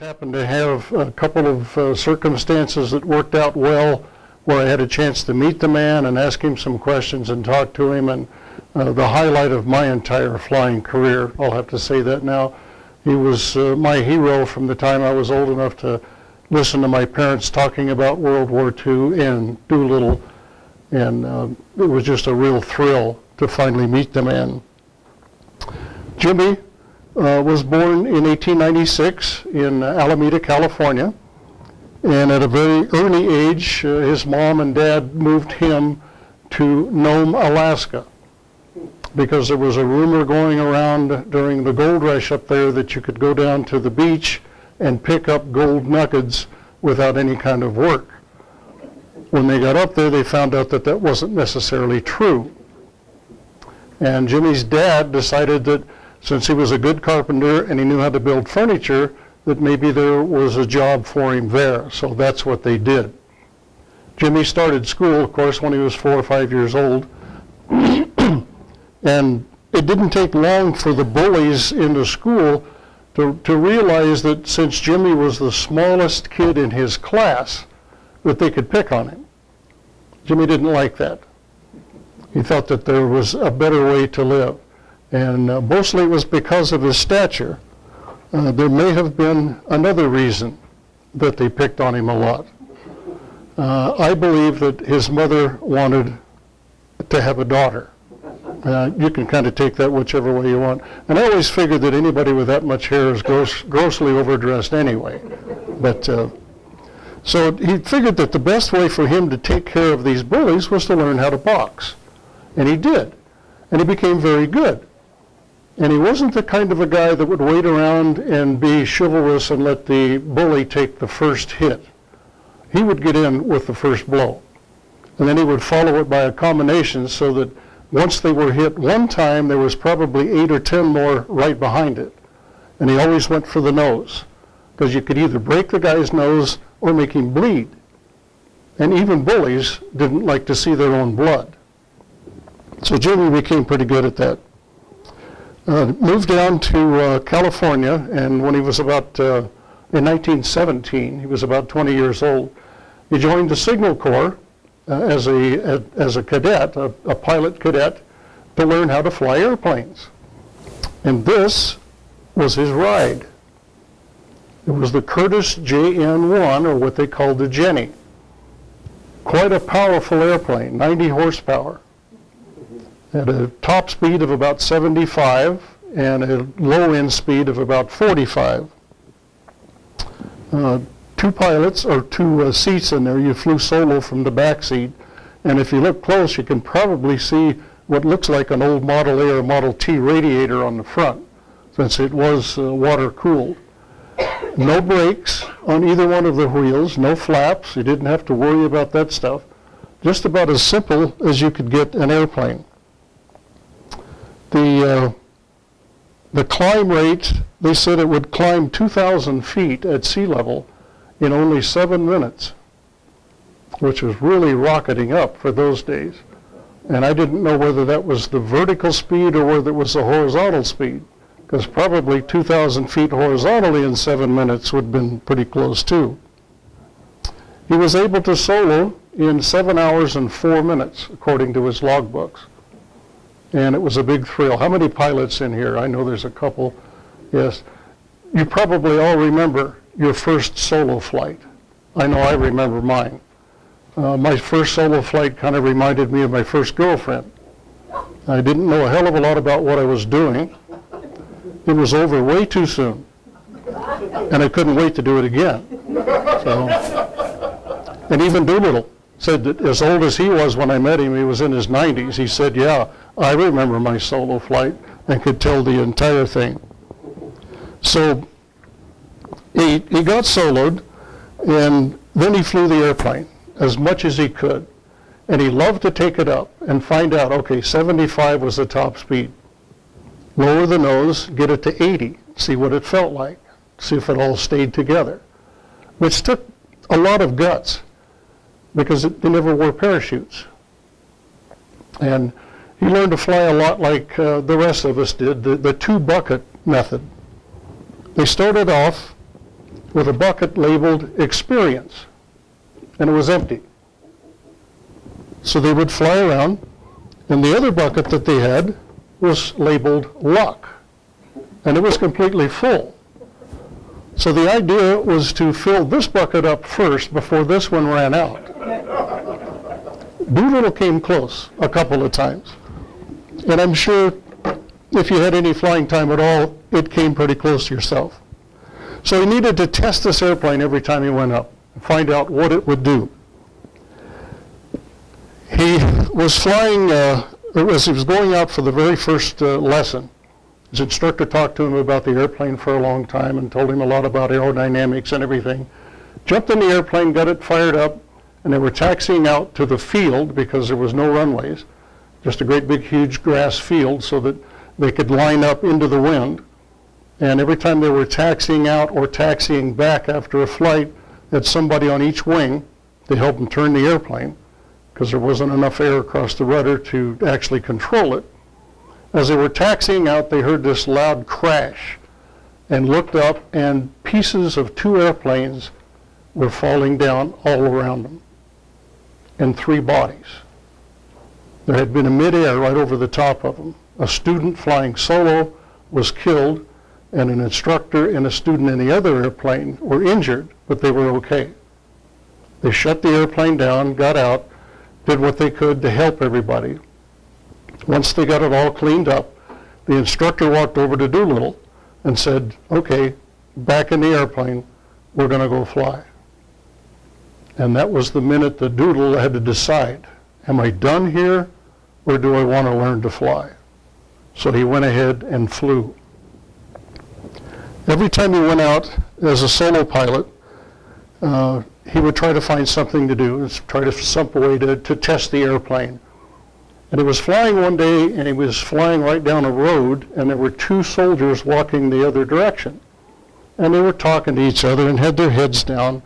happened to have a couple of uh, circumstances that worked out well where I had a chance to meet the man and ask him some questions and talk to him. And uh, the highlight of my entire flying career, I'll have to say that now, he was uh, my hero from the time I was old enough to listen to my parents talking about World War II and Doolittle. And uh, it was just a real thrill to finally meet the man. Jimmy uh, was born in 1896 in Alameda, California. And at a very early age, uh, his mom and dad moved him to Nome, Alaska, because there was a rumor going around during the gold rush up there that you could go down to the beach and pick up gold nuggets without any kind of work. When they got up there, they found out that that wasn't necessarily true. And Jimmy's dad decided that since he was a good carpenter and he knew how to build furniture, that maybe there was a job for him there. So that's what they did. Jimmy started school, of course, when he was four or five years old. and it didn't take long for the bullies in the school to, to realize that since Jimmy was the smallest kid in his class, that they could pick on him. Jimmy didn't like that. He thought that there was a better way to live. And uh, mostly it was because of his stature. Uh, there may have been another reason that they picked on him a lot. Uh, I believe that his mother wanted to have a daughter. Uh, you can kind of take that whichever way you want. And I always figured that anybody with that much hair is gross, grossly overdressed anyway. But uh, so he figured that the best way for him to take care of these bullies was to learn how to box. And he did. And he became very good. And he wasn't the kind of a guy that would wait around and be chivalrous and let the bully take the first hit. He would get in with the first blow. And then he would follow it by a combination so that once they were hit one time, there was probably eight or ten more right behind it. And he always went for the nose because you could either break the guy's nose or make him bleed. And even bullies didn't like to see their own blood. So Jimmy became pretty good at that uh, moved down to uh, California, and when he was about, uh, in 1917, he was about 20 years old, he joined the Signal Corps uh, as, a, as a cadet, a, a pilot cadet, to learn how to fly airplanes. And this was his ride. It was the Curtiss JN-1, or what they called the Jenny. Quite a powerful airplane, 90 horsepower at a top speed of about 75 and a low end speed of about 45. Uh, two pilots or two uh, seats in there. You flew solo from the back seat. And if you look close, you can probably see what looks like an old Model A or Model T radiator on the front, since it was uh, water cooled. No brakes on either one of the wheels, no flaps. You didn't have to worry about that stuff. Just about as simple as you could get an airplane the uh, the climb rate, they said it would climb 2,000 feet at sea level in only seven minutes, which was really rocketing up for those days. And I didn't know whether that was the vertical speed or whether it was the horizontal speed, because probably 2,000 feet horizontally in seven minutes would have been pretty close too. He was able to solo in seven hours and four minutes, according to his logbooks and it was a big thrill. How many pilots in here? I know there's a couple. Yes. You probably all remember your first solo flight. I know I remember mine. Uh, my first solo flight kind of reminded me of my first girlfriend. I didn't know a hell of a lot about what I was doing. It was over way too soon. And I couldn't wait to do it again. So, and even Doolittle said that as old as he was when I met him, he was in his 90s. He said, yeah, I remember my solo flight and could tell the entire thing. So he, he got soloed, and then he flew the airplane as much as he could. And he loved to take it up and find out, okay, 75 was the top speed. Lower the nose, get it to 80, see what it felt like, see if it all stayed together, which took a lot of guts because it, they never wore parachutes. And he learned to fly a lot like uh, the rest of us did, the, the two bucket method. They started off with a bucket labeled experience, and it was empty. So they would fly around, and the other bucket that they had was labeled luck, and it was completely full. So the idea was to fill this bucket up first before this one ran out. Doolittle came close a couple of times, and I'm sure if you had any flying time at all, it came pretty close to yourself. So he needed to test this airplane every time he went up and find out what it would do. He was flying, uh, as he was going out for the very first uh, lesson, his instructor talked to him about the airplane for a long time and told him a lot about aerodynamics and everything. Jumped in the airplane, got it fired up, and they were taxiing out to the field because there was no runways, just a great big huge grass field so that they could line up into the wind. And every time they were taxiing out or taxiing back after a flight, had somebody on each wing to help them turn the airplane because there wasn't enough air across the rudder to actually control it. As they were taxiing out, they heard this loud crash and looked up, and pieces of two airplanes were falling down all around them, and three bodies. There had been a midair right over the top of them. A student flying solo was killed, and an instructor and a student in the other airplane were injured, but they were okay. They shut the airplane down, got out, did what they could to help everybody. Once they got it all cleaned up, the instructor walked over to Doolittle and said, okay, back in the airplane, we're going to go fly. And that was the minute that Doodle had to decide, am I done here or do I want to learn to fly? So he went ahead and flew. Every time he went out as a solo pilot, uh, he would try to find something to do, try to some way to, to test the airplane. And he was flying one day, and he was flying right down a road, and there were two soldiers walking the other direction. And they were talking to each other and had their heads down.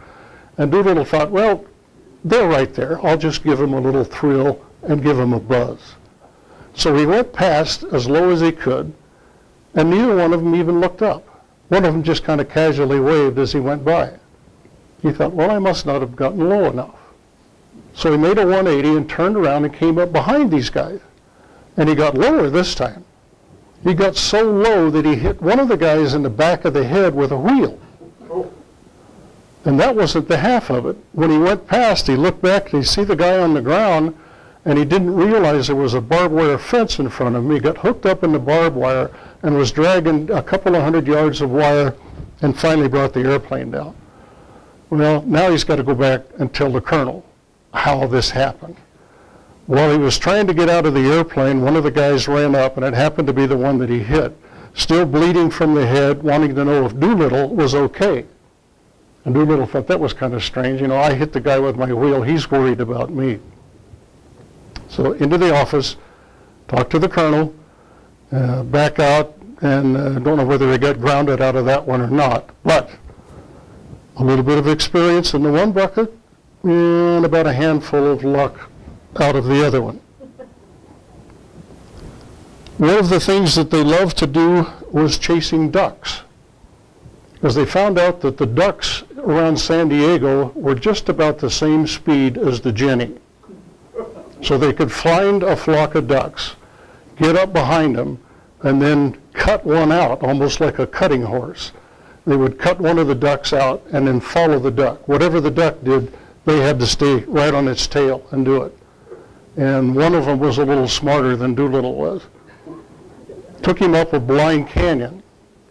And Doolittle thought, well, they're right there. I'll just give them a little thrill and give them a buzz. So he went past as low as he could, and neither one of them even looked up. One of them just kind of casually waved as he went by. He thought, well, I must not have gotten low enough. So he made a 180 and turned around and came up behind these guys. And he got lower this time. He got so low that he hit one of the guys in the back of the head with a wheel. And that wasn't the half of it. When he went past, he looked back and he see the guy on the ground, and he didn't realize there was a barbed wire fence in front of him. He got hooked up in the barbed wire and was dragging a couple of hundred yards of wire and finally brought the airplane down. Well, now he's got to go back and tell the colonel how this happened. While he was trying to get out of the airplane, one of the guys ran up, and it happened to be the one that he hit, still bleeding from the head, wanting to know if Doolittle was okay. And Doolittle thought that was kind of strange. You know, I hit the guy with my wheel. He's worried about me. So into the office, talked to the colonel, uh, back out, and uh, don't know whether he got grounded out of that one or not. But a little bit of experience in the one bucket, and about a handful of luck out of the other one. One of the things that they loved to do was chasing ducks, because they found out that the ducks around San Diego were just about the same speed as the Jenny. So they could find a flock of ducks, get up behind them, and then cut one out, almost like a cutting horse. They would cut one of the ducks out and then follow the duck. Whatever the duck did, they had to stay right on its tail and do it. And one of them was a little smarter than Doolittle was. Took him up a blind canyon,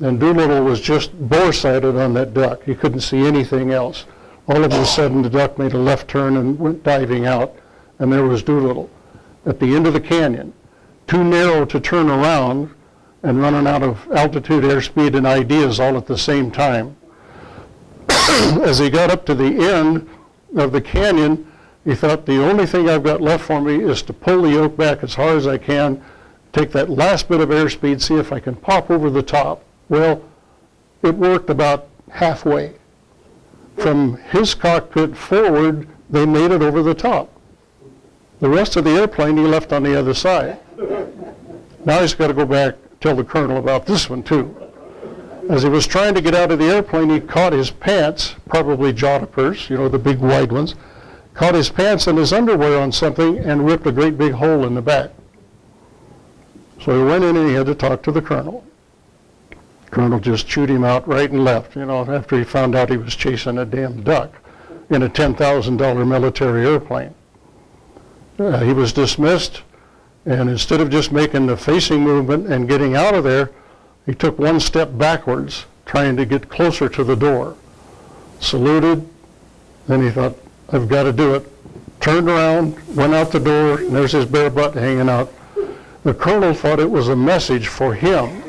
and Doolittle was just bore-sighted on that duck. He couldn't see anything else. All of a sudden, the duck made a left turn and went diving out, and there was Doolittle at the end of the canyon, too narrow to turn around and running out of altitude, airspeed, and ideas all at the same time. As he got up to the end, of the canyon, he thought the only thing I've got left for me is to pull the yoke back as hard as I can, take that last bit of airspeed, see if I can pop over the top. Well, it worked about halfway. From his cockpit forward, they made it over the top. The rest of the airplane he left on the other side. Now he's got to go back tell the colonel about this one too. As he was trying to get out of the airplane, he caught his pants, probably jodhpurs, you know, the big wide ones, caught his pants and his underwear on something and ripped a great big hole in the back. So he went in and he had to talk to the colonel. Colonel just chewed him out right and left, you know, after he found out he was chasing a damn duck in a $10,000 military airplane. Uh, he was dismissed, and instead of just making the facing movement and getting out of there, he took one step backwards, trying to get closer to the door. Saluted, then he thought, I've got to do it. Turned around, went out the door, and there's his bare butt hanging out. The colonel thought it was a message for him.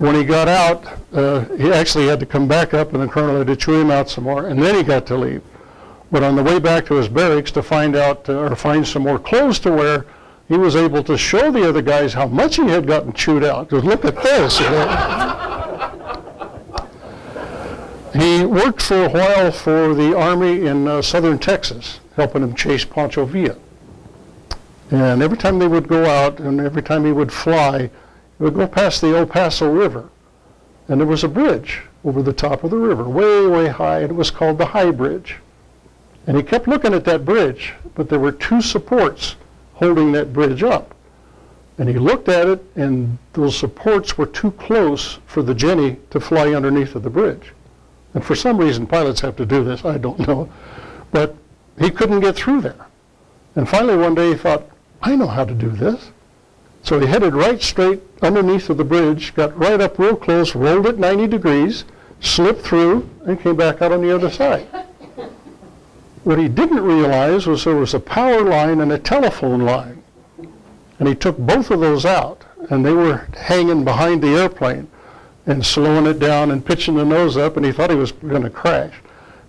When he got out, uh, he actually had to come back up, and the colonel had to chew him out some more, and then he got to leave. But on the way back to his barracks to find out uh, or find some more clothes to wear, he was able to show the other guys how much he had gotten chewed out. Because look at this. You know? he worked for a while for the Army in uh, southern Texas, helping them chase Pancho Villa. And every time they would go out and every time he would fly, he would go past the El Paso River. And there was a bridge over the top of the river, way, way high, and it was called the High Bridge. And he kept looking at that bridge, but there were two supports holding that bridge up. And he looked at it, and those supports were too close for the Jenny to fly underneath of the bridge. And for some reason, pilots have to do this, I don't know. But he couldn't get through there. And finally, one day, he thought, I know how to do this. So he headed right straight underneath of the bridge, got right up real close, rolled it 90 degrees, slipped through, and came back out on the other side. What he didn't realize was there was a power line and a telephone line. And he took both of those out, and they were hanging behind the airplane and slowing it down and pitching the nose up, and he thought he was going to crash.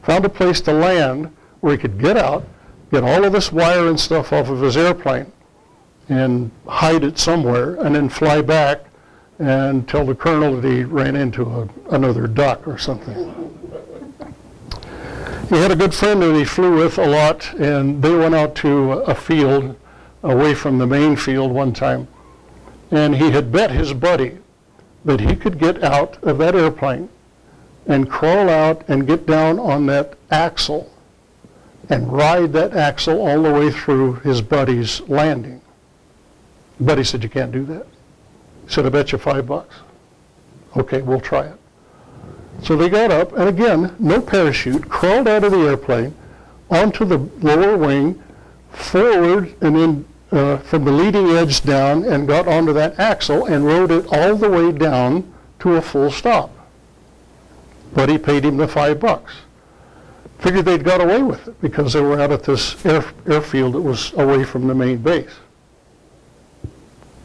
Found a place to land where he could get out, get all of this wire and stuff off of his airplane, and hide it somewhere, and then fly back and tell the colonel that he ran into a, another duck or something. He had a good friend that he flew with a lot, and they went out to a field away from the main field one time. And he had bet his buddy that he could get out of that airplane and crawl out and get down on that axle and ride that axle all the way through his buddy's landing. Buddy said, You can't do that. He said, I bet you five bucks. Okay, we'll try it. So they got up, and again, no parachute, crawled out of the airplane onto the lower wing, forward, and then uh, from the leading edge down, and got onto that axle and rode it all the way down to a full stop. But he paid him the five bucks. Figured they'd got away with it because they were out at this air, airfield that was away from the main base.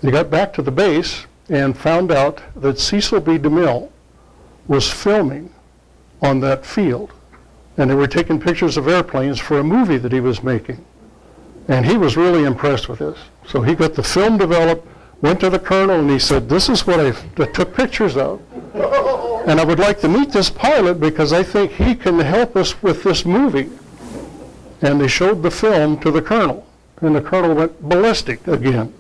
They got back to the base and found out that Cecil B. DeMille was filming on that field. And they were taking pictures of airplanes for a movie that he was making. And he was really impressed with this. So he got the film developed, went to the colonel, and he said, this is what I, took pictures of. And I would like to meet this pilot because I think he can help us with this movie. And they showed the film to the colonel. And the colonel went ballistic again.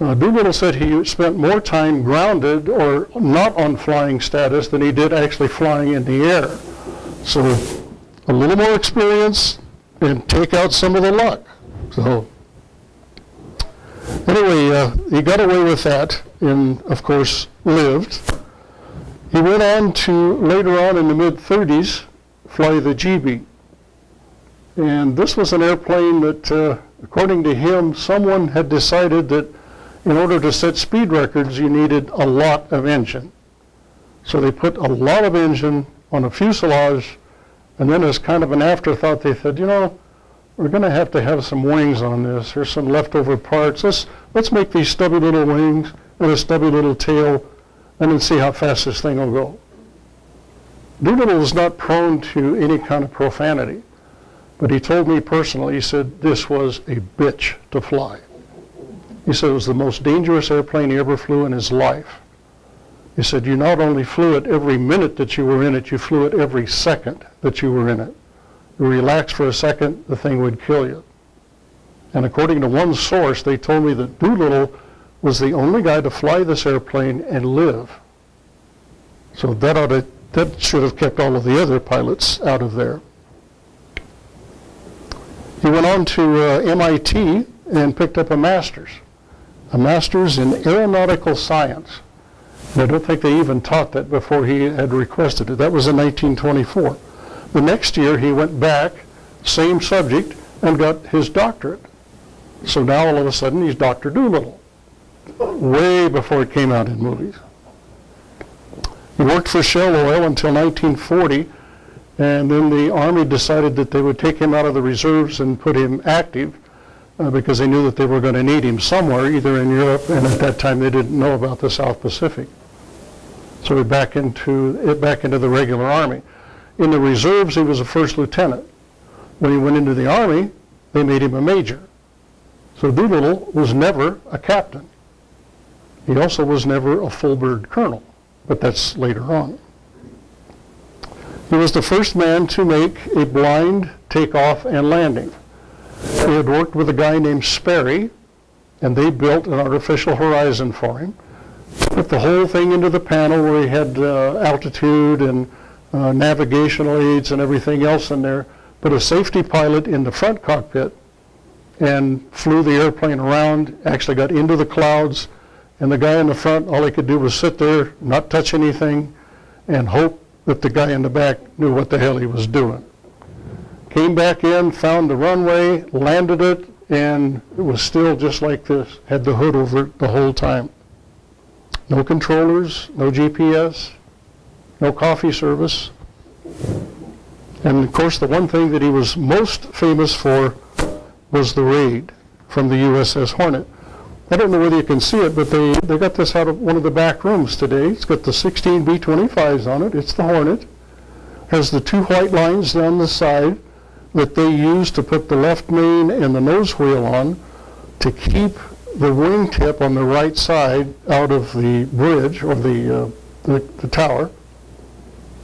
Uh, Doolittle said he spent more time grounded or not on flying status than he did actually flying in the air. So a little more experience and take out some of the luck. So anyway, uh, he got away with that and, of course, lived. He went on to, later on in the mid-30s, fly the Gee Bee. And this was an airplane that, uh, according to him, someone had decided that in order to set speed records, you needed a lot of engine. So they put a lot of engine on a fuselage, and then as kind of an afterthought, they said, you know, we're going to have to have some wings on this. Here's some leftover parts. Let's, let's make these stubby little wings and a stubby little tail, and then see how fast this thing will go. Doolittle is not prone to any kind of profanity, but he told me personally, he said, this was a bitch to fly. He said it was the most dangerous airplane he ever flew in his life. He said you not only flew it every minute that you were in it, you flew it every second that you were in it. You relaxed for a second, the thing would kill you. And according to one source, they told me that Doolittle was the only guy to fly this airplane and live. So that ought to, that should have kept all of the other pilots out of there. He went on to uh, MIT and picked up a master's, a master's in aeronautical science. And I don't think they even taught that before he had requested it. That was in 1924. The next year he went back, same subject, and got his doctorate. So now all of a sudden he's Dr. Dolittle, way before it came out in movies. He worked for Shell Oil until 1940, and then the Army decided that they would take him out of the reserves and put him active uh, because they knew that they were going to need him somewhere, either in Europe, and at that time they didn't know about the South Pacific. So he back into back into the regular Army. In the reserves, he was a first lieutenant. When he went into the Army, they made him a major. So Doolittle was never a captain. He also was never a full bird colonel, but that's later on. He was the first man to make a blind takeoff and landing. He had worked with a guy named Sperry, and they built an artificial horizon for him. Put the whole thing into the panel where he had uh, altitude and uh, navigational aids and everything else in there. Put a safety pilot in the front cockpit and flew the airplane around, actually got into the clouds, and the guy in the front, all he could do was sit there, not touch anything, and hope that the guy in the back knew what the hell he was doing. Came back in, found the runway, landed it, and it was still just like this, had the hood over it the whole time. No controllers, no GPS, no coffee service. And of course, the one thing that he was most famous for was the raid from the USS Hornet. I don't know whether you can see it, but they, they got this out of one of the back rooms today. It's got the 16 B-25s on it. It's the Hornet. Has the two white lines down the side that they use to put the left main and the nose wheel on to keep the wingtip on the right side out of the bridge or the, uh, the, the tower.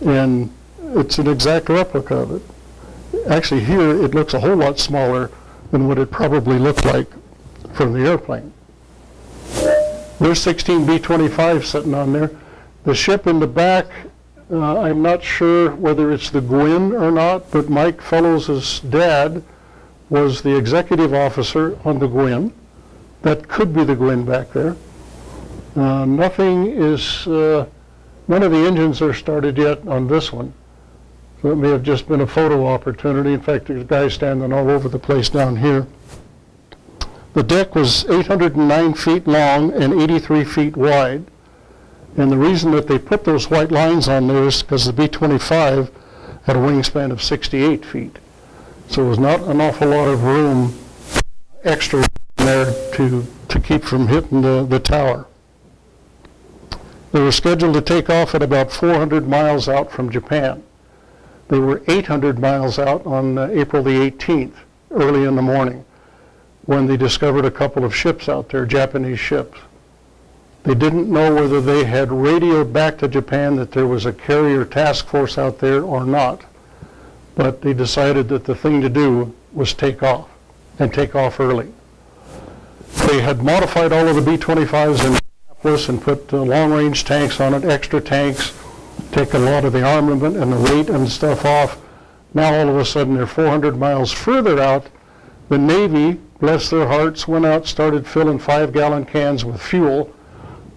And it's an exact replica of it. Actually, here it looks a whole lot smaller than what it probably looked like from the airplane. There's 16 B-25 sitting on there. The ship in the back, uh, I'm not sure whether it's the Gwin or not, but Mike Fellows' dad was the executive officer on the Gwin. That could be the Gwin back there. Uh, nothing is, uh, none of the engines are started yet on this one. So it may have just been a photo opportunity. In fact, there's guys standing all over the place down here. The deck was 809 feet long and 83 feet wide. And the reason that they put those white lines on there is because the B-25 had a wingspan of 68 feet. So there was not an awful lot of room extra there to, to keep from hitting the, the tower. They were scheduled to take off at about 400 miles out from Japan. They were 800 miles out on uh, April the 18th, early in the morning, when they discovered a couple of ships out there, Japanese ships. They didn't know whether they had radioed back to Japan that there was a carrier task force out there or not, but they decided that the thing to do was take off, and take off early. They had modified all of the B-25s in Minneapolis and put uh, long-range tanks on it, extra tanks, taken a lot of the armament and the weight and stuff off. Now all of a sudden they're 400 miles further out. The Navy, bless their hearts, went out, started filling five-gallon cans with fuel,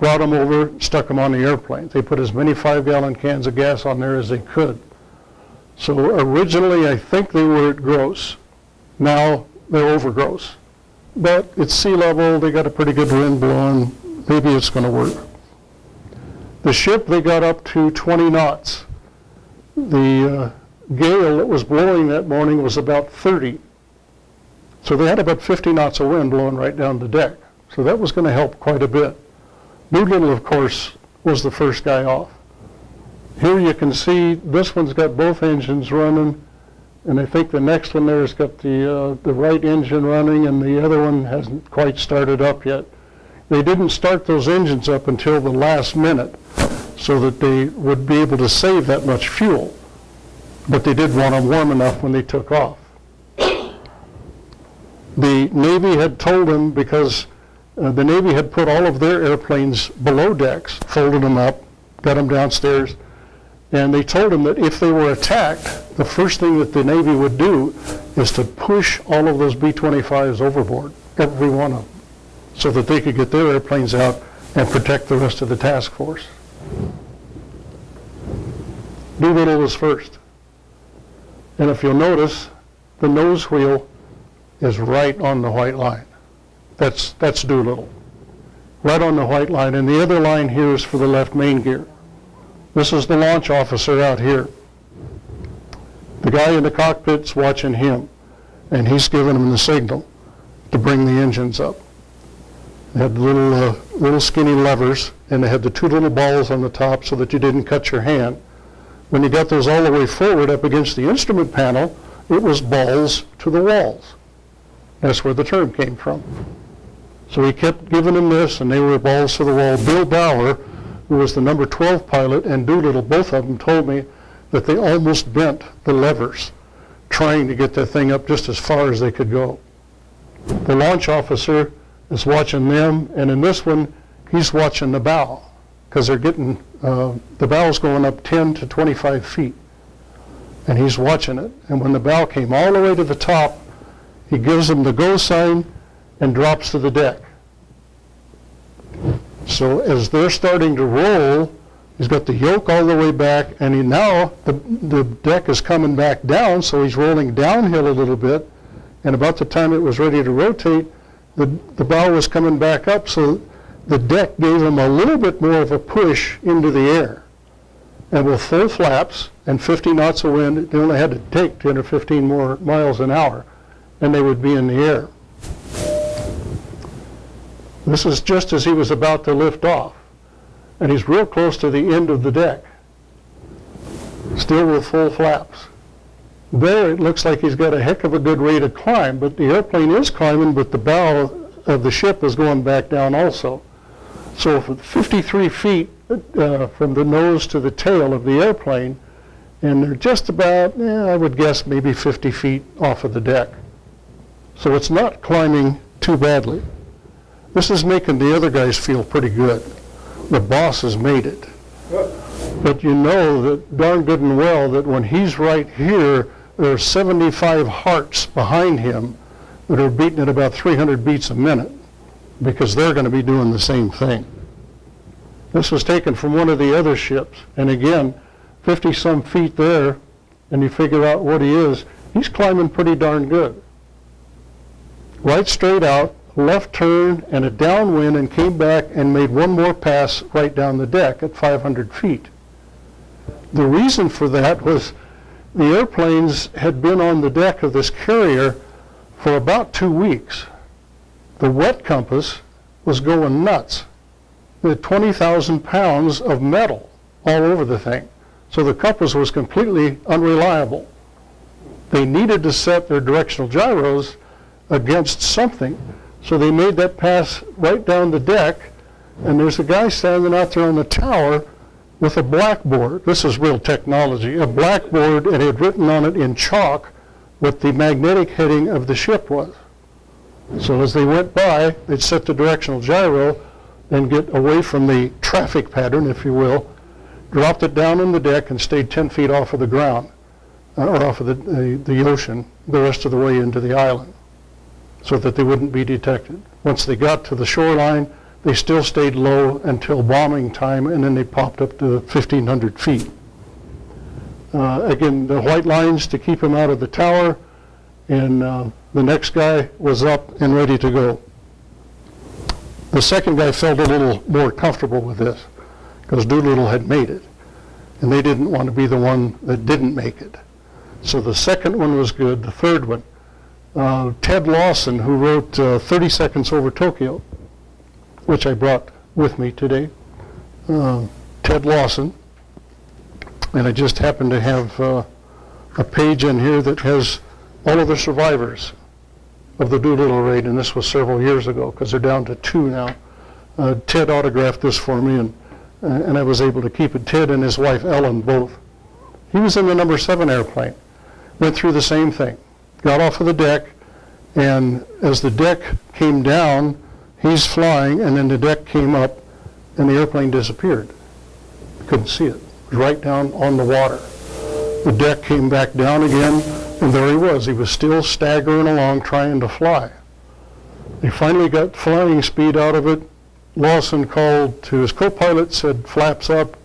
brought them over, stuck them on the airplane. They put as many five-gallon cans of gas on there as they could. So originally I think they were at gross. Now they're over gross. But it's sea level, they got a pretty good wind blowing, maybe it's going to work. The ship, they got up to 20 knots. The uh, gale that was blowing that morning was about 30. So they had about 50 knots of wind blowing right down the deck. So that was going to help quite a bit. Doolittle, of course, was the first guy off. Here you can see this one's got both engines running, and I think the next one there's got the, uh, the right engine running, and the other one hasn't quite started up yet. They didn't start those engines up until the last minute so that they would be able to save that much fuel. But they did want them warm enough when they took off. The Navy had told them because uh, the Navy had put all of their airplanes below decks, folded them up, got them downstairs, and they told them that if they were attacked, the first thing that the Navy would do is to push all of those B-25s overboard, every one of them, so that they could get their airplanes out and protect the rest of the task force. Doolittle was first. And if you'll notice, the nose wheel is right on the white line. That's, that's Doolittle. Right on the white line. And the other line here is for the left main gear. This is the launch officer out here. The guy in the cockpit's watching him, and he's giving him the signal to bring the engines up. They had little, uh, little skinny levers, and they had the two little balls on the top so that you didn't cut your hand. When you got those all the way forward up against the instrument panel, it was balls to the walls. That's where the term came from. So he kept giving them this, and they were balls to the wall. Bill Bower, who was the number 12 pilot, and Doolittle, both of them told me that they almost bent the levers trying to get that thing up just as far as they could go. The launch officer is watching them, and in this one, he's watching the bow because they're getting, uh, the bow's going up 10 to 25 feet. And he's watching it. And when the bow came all the way to the top, he gives them the go sign and drops to the deck. So as they're starting to roll, he's got the yoke all the way back, and he now, the, the deck is coming back down, so he's rolling downhill a little bit. And about the time it was ready to rotate, the, the bow was coming back up, so the deck gave him a little bit more of a push into the air. And with full flaps and 50 knots of wind, they only had to take 10 or 15 more miles an hour, and they would be in the air. This is just as he was about to lift off, and he's real close to the end of the deck, still with full flaps. There, it looks like he's got a heck of a good rate of climb, but the airplane is climbing, but the bow of the ship is going back down also. So for 53 feet uh, from the nose to the tail of the airplane, and they're just about, eh, I would guess, maybe 50 feet off of the deck. So it's not climbing too badly. This is making the other guys feel pretty good. The boss has made it. But you know that darn good and well that when he's right here, there are 75 hearts behind him that are beating at about 300 beats a minute because they're going to be doing the same thing. This was taken from one of the other ships, and again, 50 some feet there, and you figure out what he is, he's climbing pretty darn good. Right straight out, left turn, and a downwind, and came back and made one more pass right down the deck at 500 feet. The reason for that was the airplanes had been on the deck of this carrier for about two weeks the wet compass was going nuts with 20,000 pounds of metal all over the thing. So the compass was completely unreliable. They needed to set their directional gyros against something. So they made that pass right down the deck, and there's a guy standing out there on the tower with a blackboard. This is real technology. A blackboard, and he had written on it in chalk what the magnetic heading of the ship was. So as they went by, they'd set the directional gyro and get away from the traffic pattern, if you will, dropped it down on the deck and stayed 10 feet off of the ground, uh, or off of the, the, the ocean, the rest of the way into the island, so that they wouldn't be detected. Once they got to the shoreline, they still stayed low until bombing time, and then they popped up to 1,500 feet. Uh, again, the white lines to keep them out of the tower, and uh, the next guy was up and ready to go. The second guy felt a little more comfortable with this because Doolittle had made it, and they didn't want to be the one that didn't make it. So the second one was good. The third one, uh, Ted Lawson, who wrote uh, 30 Seconds Over Tokyo, which I brought with me today. Uh, Ted Lawson, and I just happen to have uh, a page in here that has all of the survivors of the Doolittle raid, and this was several years ago because they're down to two now. Uh, Ted autographed this for me, and uh, and I was able to keep it. Ted and his wife Ellen both. He was in the number seven airplane. Went through the same thing. Got off of the deck, and as the deck came down, He's flying, and then the deck came up, and the airplane disappeared. Couldn't see it. It was right down on the water. The deck came back down again, and there he was. He was still staggering along trying to fly. He finally got flying speed out of it. Lawson called to his co-pilot, said, flaps up,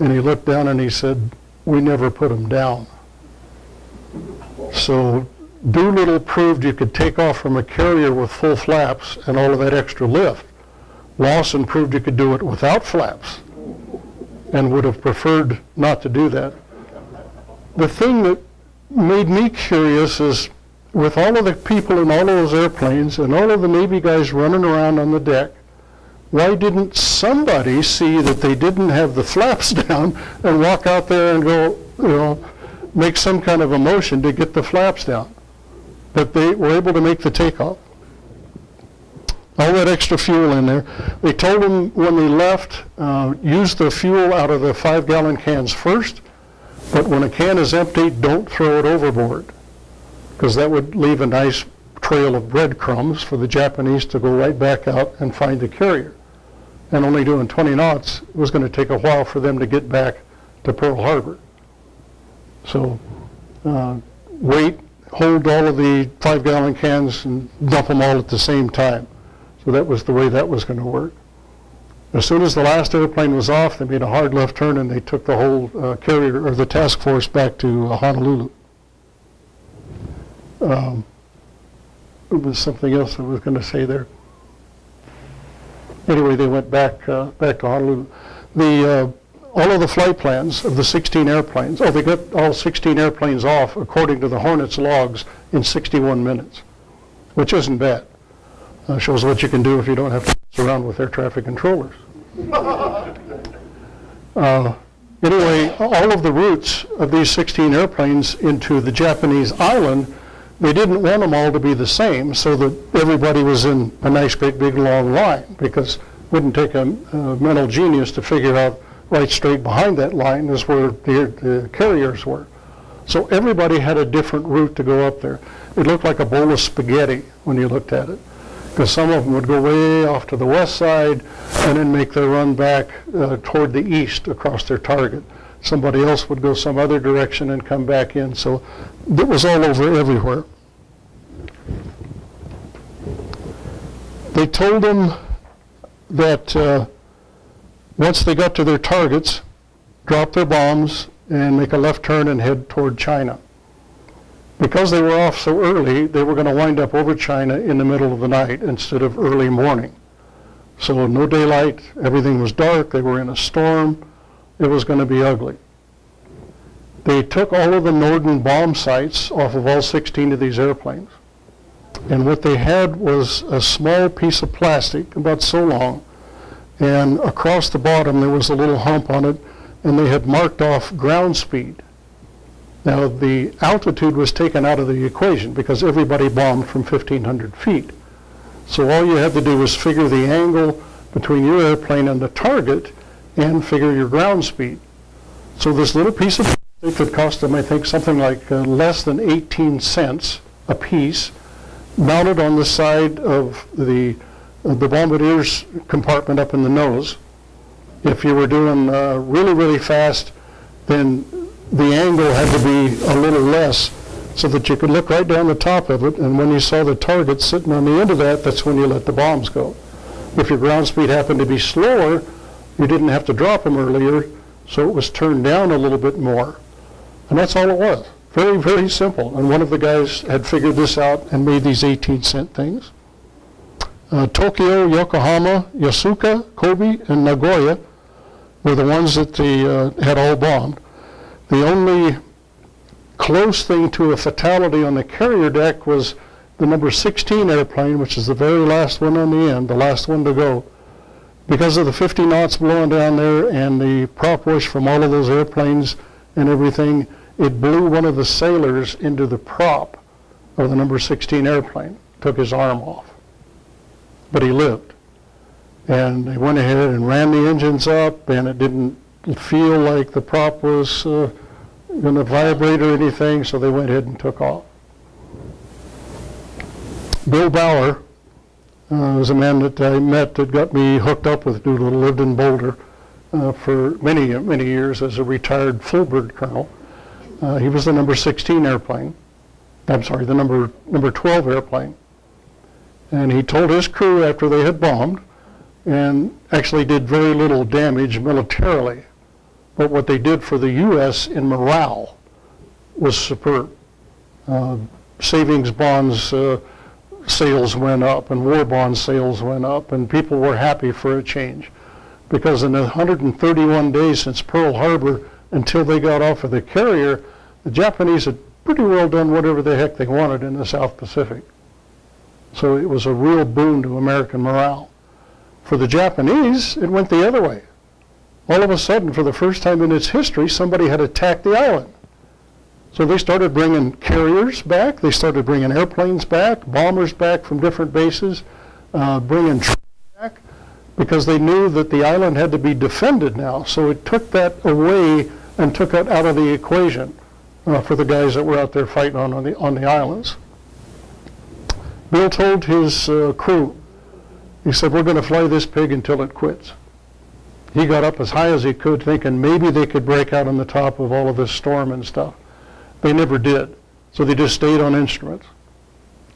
and he looked down and he said, we never put him down. So Doolittle proved you could take off from a carrier with full flaps and all of that extra lift. Lawson proved you could do it without flaps and would have preferred not to do that. The thing that made me curious is with all of the people in all of those airplanes and all of the Navy guys running around on the deck, why didn't somebody see that they didn't have the flaps down and walk out there and go, you know, make some kind of a motion to get the flaps down? But they were able to make the takeoff. All that extra fuel in there. They told them when they left, uh, use the fuel out of the five gallon cans first, but when a can is empty, don't throw it overboard because that would leave a nice trail of breadcrumbs for the Japanese to go right back out and find the carrier. And only doing 20 knots, was going to take a while for them to get back to Pearl Harbor. So uh, wait, hold all of the five gallon cans and dump them all at the same time. So that was the way that was going to work. As soon as the last airplane was off, they made a hard left turn and they took the whole uh, carrier or the task force back to uh, Honolulu. Um, it was something else I was going to say there. Anyway, they went back uh, back to Honolulu. The uh, all of the flight plans of the 16 airplanes. Oh, they got all 16 airplanes off according to the Hornets logs in 61 minutes, which isn't bad. Uh, shows what you can do if you don't have to mess around with air traffic controllers. uh, anyway, all of the routes of these 16 airplanes into the Japanese island, they didn't want them all to be the same so that everybody was in a nice, great, big, long line because it wouldn't take a, a mental genius to figure out right straight behind that line is where the, the carriers were. So everybody had a different route to go up there. It looked like a bowl of spaghetti when you looked at it because some of them would go way off to the west side and then make their run back uh, toward the east across their target. Somebody else would go some other direction and come back in. So it was all over everywhere. They told them that uh, once they got to their targets, drop their bombs and make a left turn and head toward China because they were off so early, they were going to wind up over China in the middle of the night instead of early morning. So no daylight, everything was dark, they were in a storm, it was going to be ugly. They took all of the Norden bomb sights off of all 16 of these airplanes. And what they had was a small piece of plastic, about so long, and across the bottom there was a little hump on it, and they had marked off ground speed. Now, the altitude was taken out of the equation because everybody bombed from 1,500 feet. So all you had to do was figure the angle between your airplane and the target and figure your ground speed. So this little piece of plastic that cost them, I think, something like uh, less than 18 cents a piece, mounted on the side of the, the bombardier's compartment up in the nose. If you were doing uh, really, really fast, then the angle had to be a little less so that you could look right down the top of it, and when you saw the target sitting on the end of that, that's when you let the bombs go. If your ground speed happened to be slower, you didn't have to drop them earlier, so it was turned down a little bit more. And that's all it was. Very, very simple. And one of the guys had figured this out and made these 18 cent things. Uh, Tokyo, Yokohama, Yokosuka, Kobe, and Nagoya were the ones that they uh, had all bombed. The only close thing to a fatality on the carrier deck was the number 16 airplane, which is the very last one on the end, the last one to go. Because of the 50 knots blowing down there and the prop wash from all of those airplanes and everything, it blew one of the sailors into the prop of the number 16 airplane, took his arm off. But he lived. And they went ahead and ran the engines up, and it didn't feel like the prop was uh, going to vibrate or anything, so they went ahead and took off. Bill Bower, Uh, was a man that I met that got me hooked up with Doolittle, lived in Boulder uh, for many, many years as a retired full-bird colonel. Uh, he was the number 16 airplane. I'm sorry, the number, number 12 airplane. And he told his crew after they had bombed, and actually did very little damage militarily, but what they did for the U.S. in morale was superb. Uh, savings bonds uh, sales went up and war bond sales went up and people were happy for a change because in the 131 days since Pearl Harbor until they got off of the carrier, the Japanese had pretty well done whatever the heck they wanted in the South Pacific. So it was a real boon to American morale. For the Japanese, it went the other way. All of a sudden, for the first time in its history, somebody had attacked the island. So they started bringing carriers back. They started bringing airplanes back, bombers back from different bases, uh, bringing troops back because they knew that the island had to be defended now. So it took that away and took it out of the equation uh, for the guys that were out there fighting on, on, the, on the islands. Bill told his uh, crew, he said, we're going to fly this pig until it quits. He got up as high as he could thinking maybe they could break out on the top of all of this storm and stuff. They never did. So they just stayed on instruments.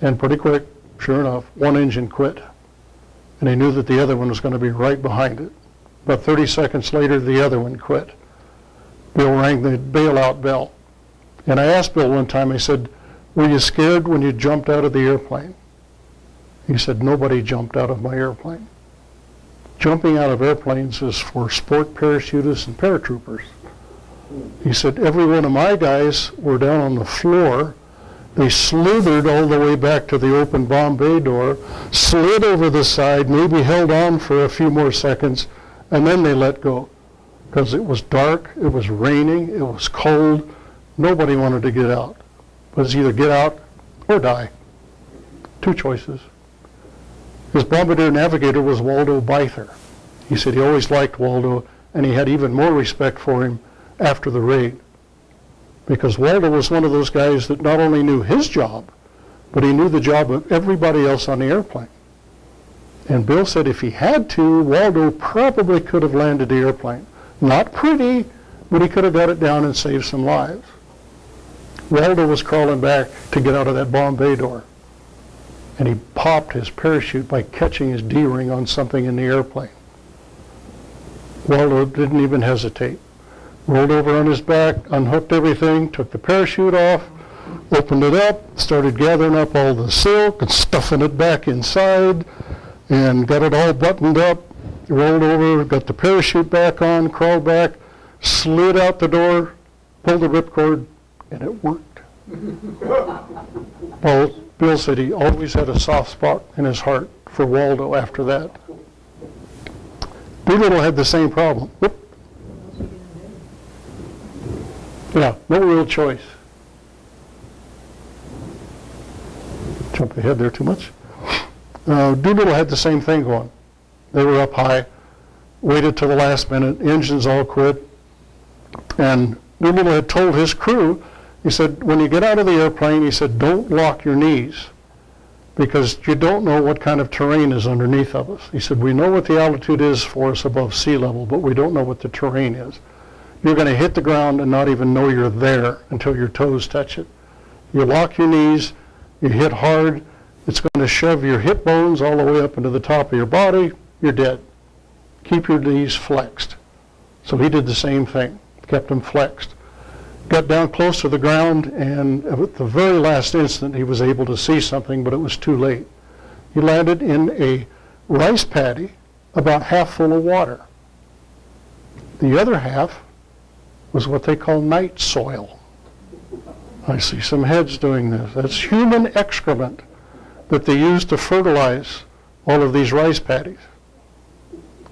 And pretty quick, sure enough, one engine quit. And they knew that the other one was going to be right behind it. About 30 seconds later, the other one quit. Bill rang the bailout bell. And I asked Bill one time, I said, were you scared when you jumped out of the airplane? He said, nobody jumped out of my airplane. Jumping out of airplanes is for sport parachutists and paratroopers. He said, every one of my guys were down on the floor. They slithered all the way back to the open bomb bay door, slid over the side, maybe held on for a few more seconds, and then they let go. Because it was dark, it was raining, it was cold. Nobody wanted to get out. It was either get out or die. Two choices. His bombardier navigator was Waldo Bither. He said he always liked Waldo, and he had even more respect for him after the raid. Because Waldo was one of those guys that not only knew his job, but he knew the job of everybody else on the airplane. And Bill said if he had to, Waldo probably could have landed the airplane. Not pretty, but he could have got it down and saved some lives. Waldo was crawling back to get out of that bomb bay door. And he popped his parachute by catching his D-ring on something in the airplane. Waldo didn't even hesitate rolled over on his back, unhooked everything, took the parachute off, opened it up, started gathering up all the silk and stuffing it back inside, and got it all buttoned up, rolled over, got the parachute back on, crawled back, slid out the door, pulled the ripcord, and it worked. well, Bill said he always had a soft spot in his heart for Waldo after that. Doolittle had the same problem. Whoop, Yeah, no real choice. Jump ahead there too much. Uh, Doolittle had the same thing going. They were up high, waited till the last minute, engines all quit, and Doolittle had told his crew, he said, when you get out of the airplane, he said, don't lock your knees because you don't know what kind of terrain is underneath of us. He said, we know what the altitude is for us above sea level, but we don't know what the terrain is. You're going to hit the ground and not even know you're there until your toes touch it. You lock your knees, you hit hard, it's going to shove your hip bones all the way up into the top of your body, you're dead. Keep your knees flexed. So he did the same thing, kept them flexed. Got down close to the ground, and at the very last instant, he was able to see something, but it was too late. He landed in a rice paddy about half full of water. The other half was what they call night soil. I see some heads doing this. That's human excrement that they use to fertilize all of these rice paddies.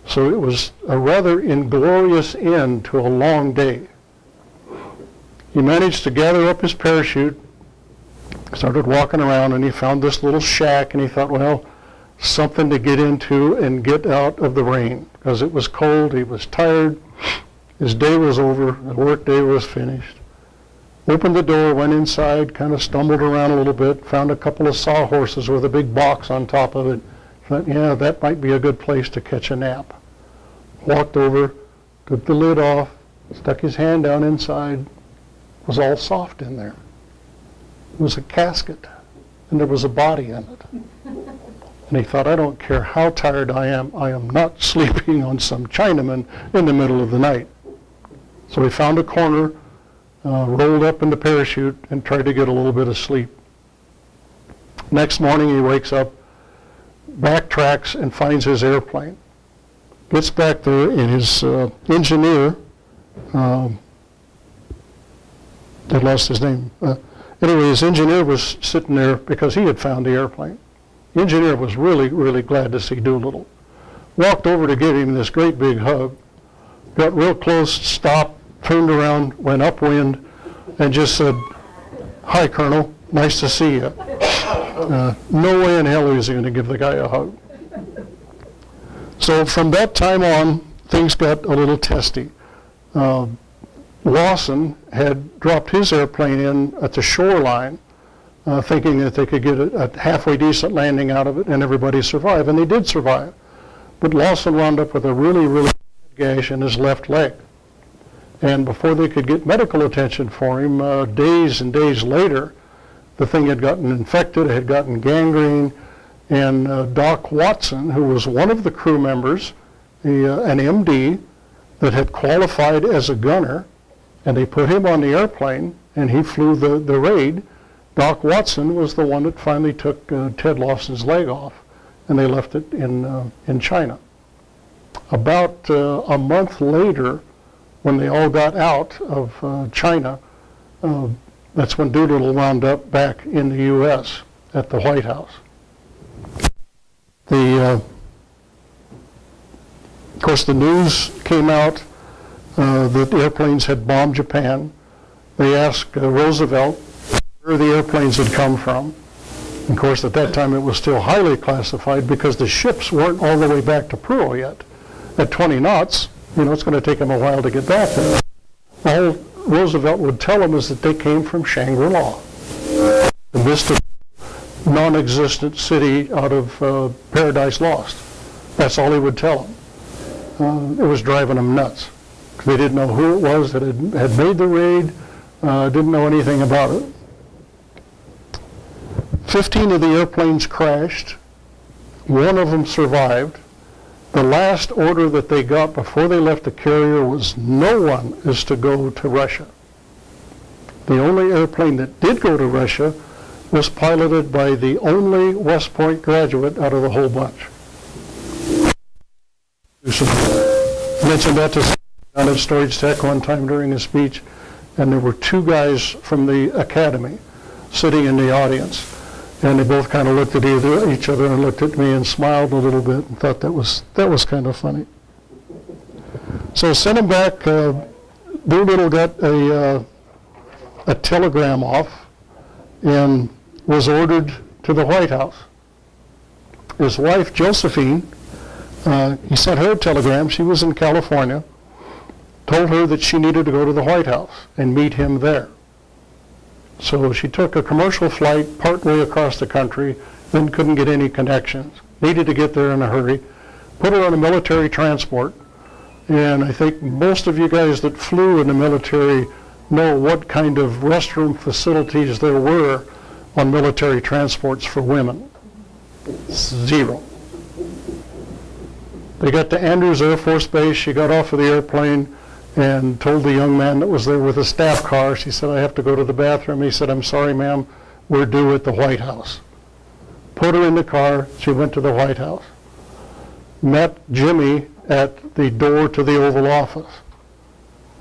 So it was a rather inglorious end to a long day. He managed to gather up his parachute, started walking around, and he found this little shack, and he thought, well, something to get into and get out of the rain. Because it was cold, he was tired, his day was over, the work day was finished. Opened the door, went inside, kind of stumbled around a little bit, found a couple of sawhorses with a big box on top of it, Thought, yeah, that might be a good place to catch a nap. Walked over, took the lid off, stuck his hand down inside, was all soft in there. It was a casket, and there was a body in it. And he thought, I don't care how tired I am, I am not sleeping on some Chinaman in the middle of the night. So he found a corner, uh, rolled up in the parachute, and tried to get a little bit of sleep. Next morning he wakes up, backtracks, and finds his airplane. Gets back there, and his uh, engineer, um, I lost his name. Uh, anyway, his engineer was sitting there because he had found the airplane. The engineer was really, really glad to see Doolittle. Walked over to give him this great big hug, got real close, stopped, turned around, went upwind, and just said, Hi, Colonel, nice to see you. Uh, no way in hell is he going to give the guy a hug. So from that time on, things got a little testy. Uh, Lawson had dropped his airplane in at the shoreline, uh, thinking that they could get a, a, halfway decent landing out of it and everybody survive, and they did survive. But Lawson wound up with a really, really bad gash in his left leg. And before they could get medical attention for him, uh, days and days later, the thing had gotten infected, had gotten gangrene, and uh, Doc Watson, who was one of the crew members, the, uh, an MD, that had qualified as a gunner, and they put him on the airplane, and he flew the, the raid. Doc Watson was the one that finally took uh, Ted Lawson's leg off, and they left it in, uh, in China. About uh, a month later, when they all got out of uh, China, uh, that's when Doolittle wound up back in the U.S. at the White House. The, uh, of course, the news came out uh, that airplanes had bombed Japan. They asked uh, Roosevelt where the airplanes had come from. Of course, at that time it was still highly classified because the ships weren't all the way back to Pearl yet. At 20 knots, you know, it's going to take them a while to get back there. All Roosevelt would tell them is that they came from Shangri-La, the mystical, non-existent city out of uh, Paradise Lost. That's all he would tell them. Uh, it was driving them nuts. They didn't know who it was that had, had made the raid, uh, didn't know anything about it. 15 of the airplanes crashed. One of them survived. The last order that they got before they left the carrier was no one is to go to Russia. The only airplane that did go to Russia was piloted by the only West Point graduate out of the whole bunch. mentioned that to down at StorageTek one time during a speech, and there were two guys from the academy sitting in the audience. And they both kind of looked at either, each other and looked at me and smiled a little bit and thought that was, that was kind of funny. So sent him back. Uh, Doolittle got a, uh, a telegram off and was ordered to the White House. His wife, Josephine, uh, he sent her a telegram. She was in California told her that she needed to go to the White House and meet him there. So she took a commercial flight partway across the country, then couldn't get any connections. Needed to get there in a hurry. Put her on a military transport. And I think most of you guys that flew in the military know what kind of restroom facilities there were on military transports for women. Zero. They got to Andrews Air Force Base. She got off of the airplane and told the young man that was there with a staff car, she said, I have to go to the bathroom. He said, I'm sorry, ma'am, we're due at the White House. Put her in the car, she went to the White House. Met Jimmy at the door to the Oval Office.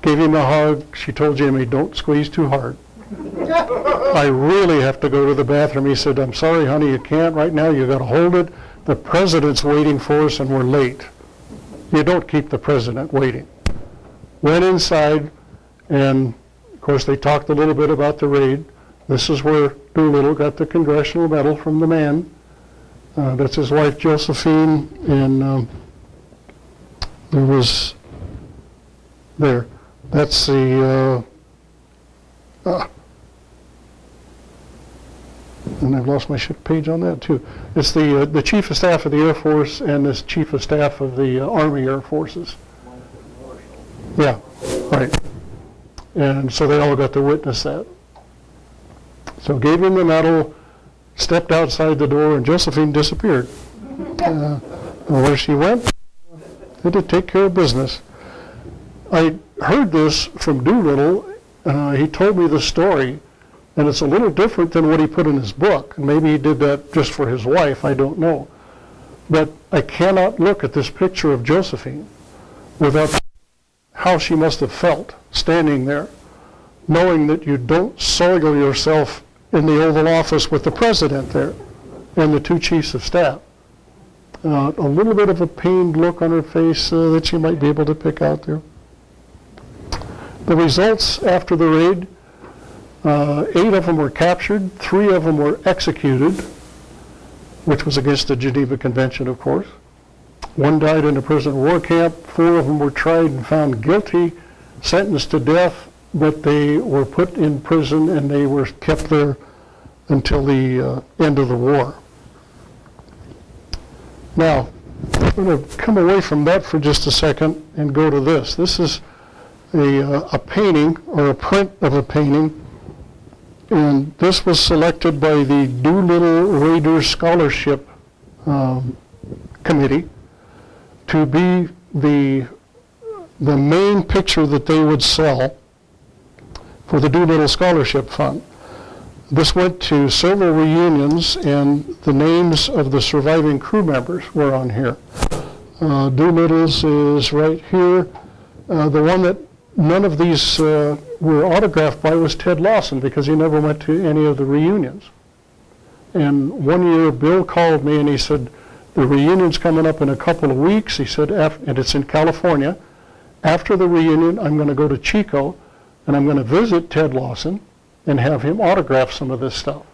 Gave him a hug. She told Jimmy, don't squeeze too hard. I really have to go to the bathroom. He said, I'm sorry, honey, you can't right now. You've got to hold it. The president's waiting for us and we're late. You don't keep the president waiting went inside, and of course they talked a little bit about the raid. This is where Doolittle got the Congressional Medal from the man. Uh, that's his wife Josephine, and um, there was there. That's the uh, uh, and I've lost my page on that too. It's the, uh, the Chief of Staff of the Air Force and the Chief of Staff of the uh, Army Air Forces. Yeah, right. And so they all got to witness that. So gave him the medal, stepped outside the door, and Josephine disappeared. Uh, where she went, had to take care of business. I heard this from Doolittle. Uh, he told me the story, and it's a little different than what he put in his book. Maybe he did that just for his wife, I don't know. But I cannot look at this picture of Josephine without how she must have felt standing there, knowing that you don't soil yourself in the Oval Office with the president there and the two chiefs of staff. Uh, a little bit of a pained look on her face uh, that you might be able to pick out there. The results after the raid, uh, eight of them were captured, three of them were executed, which was against the Geneva Convention, of course. One died in a prison war camp. Four of them were tried and found guilty, sentenced to death, but they were put in prison and they were kept there until the uh, end of the war. Now, I'm going to come away from that for just a second and go to this. This is a, uh, a painting or a print of a painting, and this was selected by the Doolittle Raiders Scholarship um, Committee to be the the main picture that they would sell for the Doolittle Scholarship Fund. This went to several reunions, and the names of the surviving crew members were on here. Uh, Doolittle's is right here. Uh, the one that none of these uh, were autographed by was Ted Lawson because he never went to any of the reunions. And one year, Bill called me and he said, the reunion's coming up in a couple of weeks. He said, and it's in California. After the reunion, I'm going to go to Chico and I'm going to visit Ted Lawson and have him autograph some of this stuff.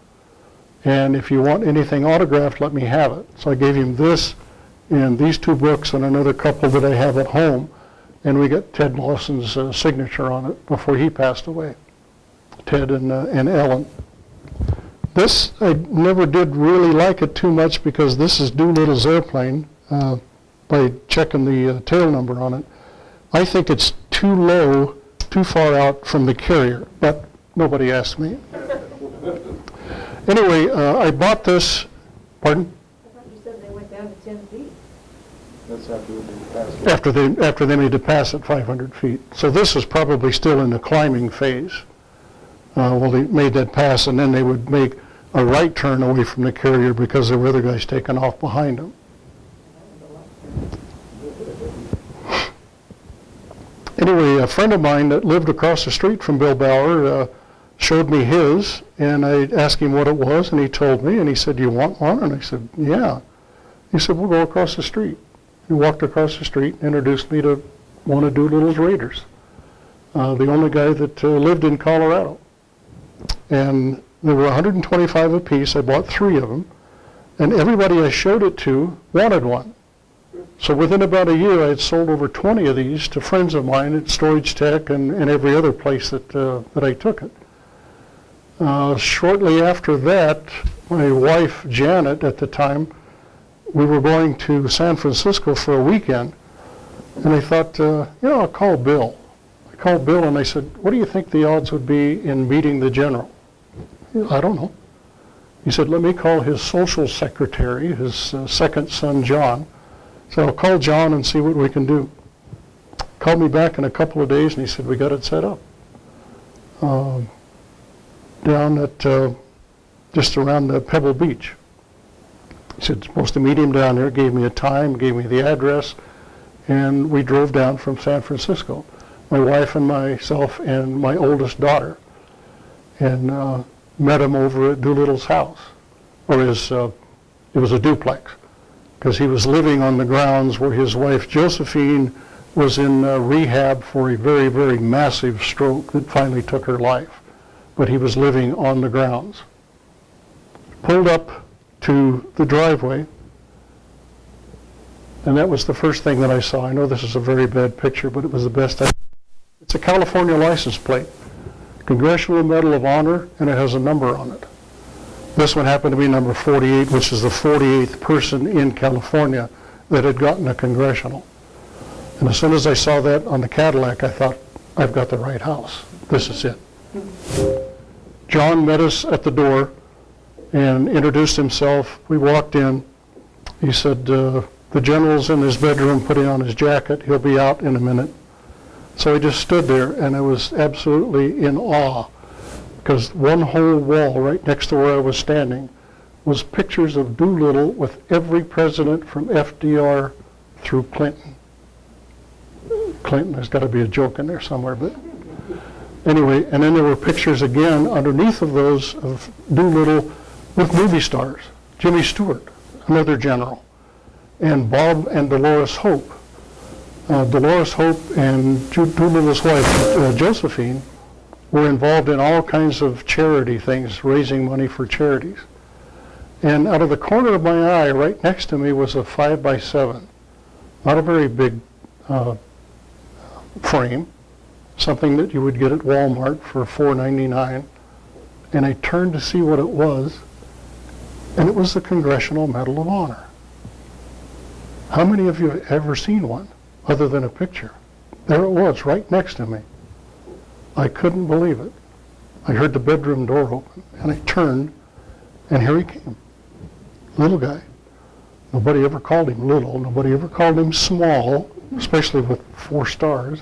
And if you want anything autographed, let me have it. So I gave him this and these two books and another couple that I have at home. And we got Ted Lawson's uh, signature on it before he passed away. Ted and, uh, and Ellen. This, I never did really like it too much because this is Doolittle's airplane uh, by checking the uh, tail number on it. I think it's too low, too far out from the carrier, but nobody asked me. anyway, uh, I bought this, pardon? I thought you said they went down to 10 feet. That's after they. After they, after they made it pass at 500 feet. So this is probably still in the climbing phase. Uh, well, they made that pass, and then they would make a right turn away from the carrier because there were other guys taking off behind him. Anyway, a friend of mine that lived across the street from Bill Bower uh, showed me his, and I asked him what it was, and he told me, and he said, "You want one?" And I said, "Yeah." He said, "We'll go across the street." He walked across the street and introduced me to one of Doolittle's Raiders, uh, the only guy that uh, lived in Colorado. And there were 125 apiece. I bought three of them, and everybody I showed it to wanted one. So within about a year, I had sold over 20 of these to friends of mine at StorageTek and, and every other place that, uh, that I took it. Uh, shortly after that, my wife, Janet, at the time, we were going to San Francisco for a weekend, and I thought, uh, you know, I'll call Bill. I called Bill and I said, what do you think the odds would be in meeting the general? I don't know. He said, let me call his social secretary, his uh, second son, John. So I'll call John and see what we can do. Called me back in a couple of days and he said, we got it set up. Um, down at uh, just around the Pebble Beach. He said, supposed to meet him down there, gave me a time, gave me the address, and we drove down from San Francisco. My wife and myself and my oldest daughter. And uh, met him over at Doolittle's house, or his, uh, it was a duplex, because he was living on the grounds where his wife Josephine was in uh, rehab for a very, very massive stroke that finally took her life. But he was living on the grounds. Pulled up to the driveway, and that was the first thing that I saw. I know this is a very bad picture, but it was the best I. It's a California license plate. Congressional Medal of Honor, and it has a number on it. This one happened to be number 48, which is the 48th person in California that had gotten a congressional. And as soon as I saw that on the Cadillac, I thought, I've got the right house. This is it. John met us at the door and introduced himself. We walked in. He said, uh, the general's in his bedroom putting on his jacket. He'll be out in a minute. So I just stood there and I was absolutely in awe because one whole wall right next to where I was standing was pictures of Doolittle with every president from FDR through Clinton. Clinton, there's got to be a joke in there somewhere, but anyway, and then there were pictures again underneath of those of Doolittle with movie stars. Jimmy Stewart, another general, and Bob and Dolores Hope. Uh, Dolores Hope and Ju- Doolittle's wife, uh, Josephine, were involved in all kinds of charity things, raising money for charities. And out of the corner of my eye, right next to me, was a five by seven, not a very big uh, frame, something that you would get at Walmart for $4.99. And I turned to see what it was, and it was the Congressional Medal of Honor. How many of you have ever seen one, other than a picture? There it was, right next to me. I couldn't believe it. I heard the bedroom door open, and I turned, and here he came. Little guy. Nobody ever called him little. Nobody ever called him small, especially with four stars.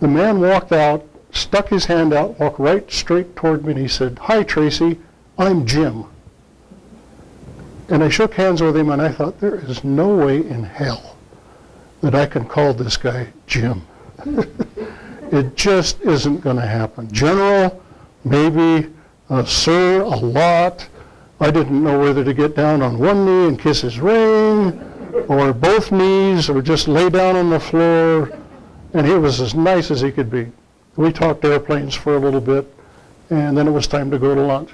The man walked out, stuck his hand out, walked right straight toward me, and he said, Hi, Tracy, I'm Jim. And I shook hands with him, and I thought, there is no way in hell that I can call this guy Jim. it just isn't going to happen. General, maybe, uh, sir, a lot. I didn't know whether to get down on one knee and kiss his ring, or both knees, or just lay down on the floor. And he was as nice as he could be. We talked airplanes for a little bit, and then it was time to go to lunch.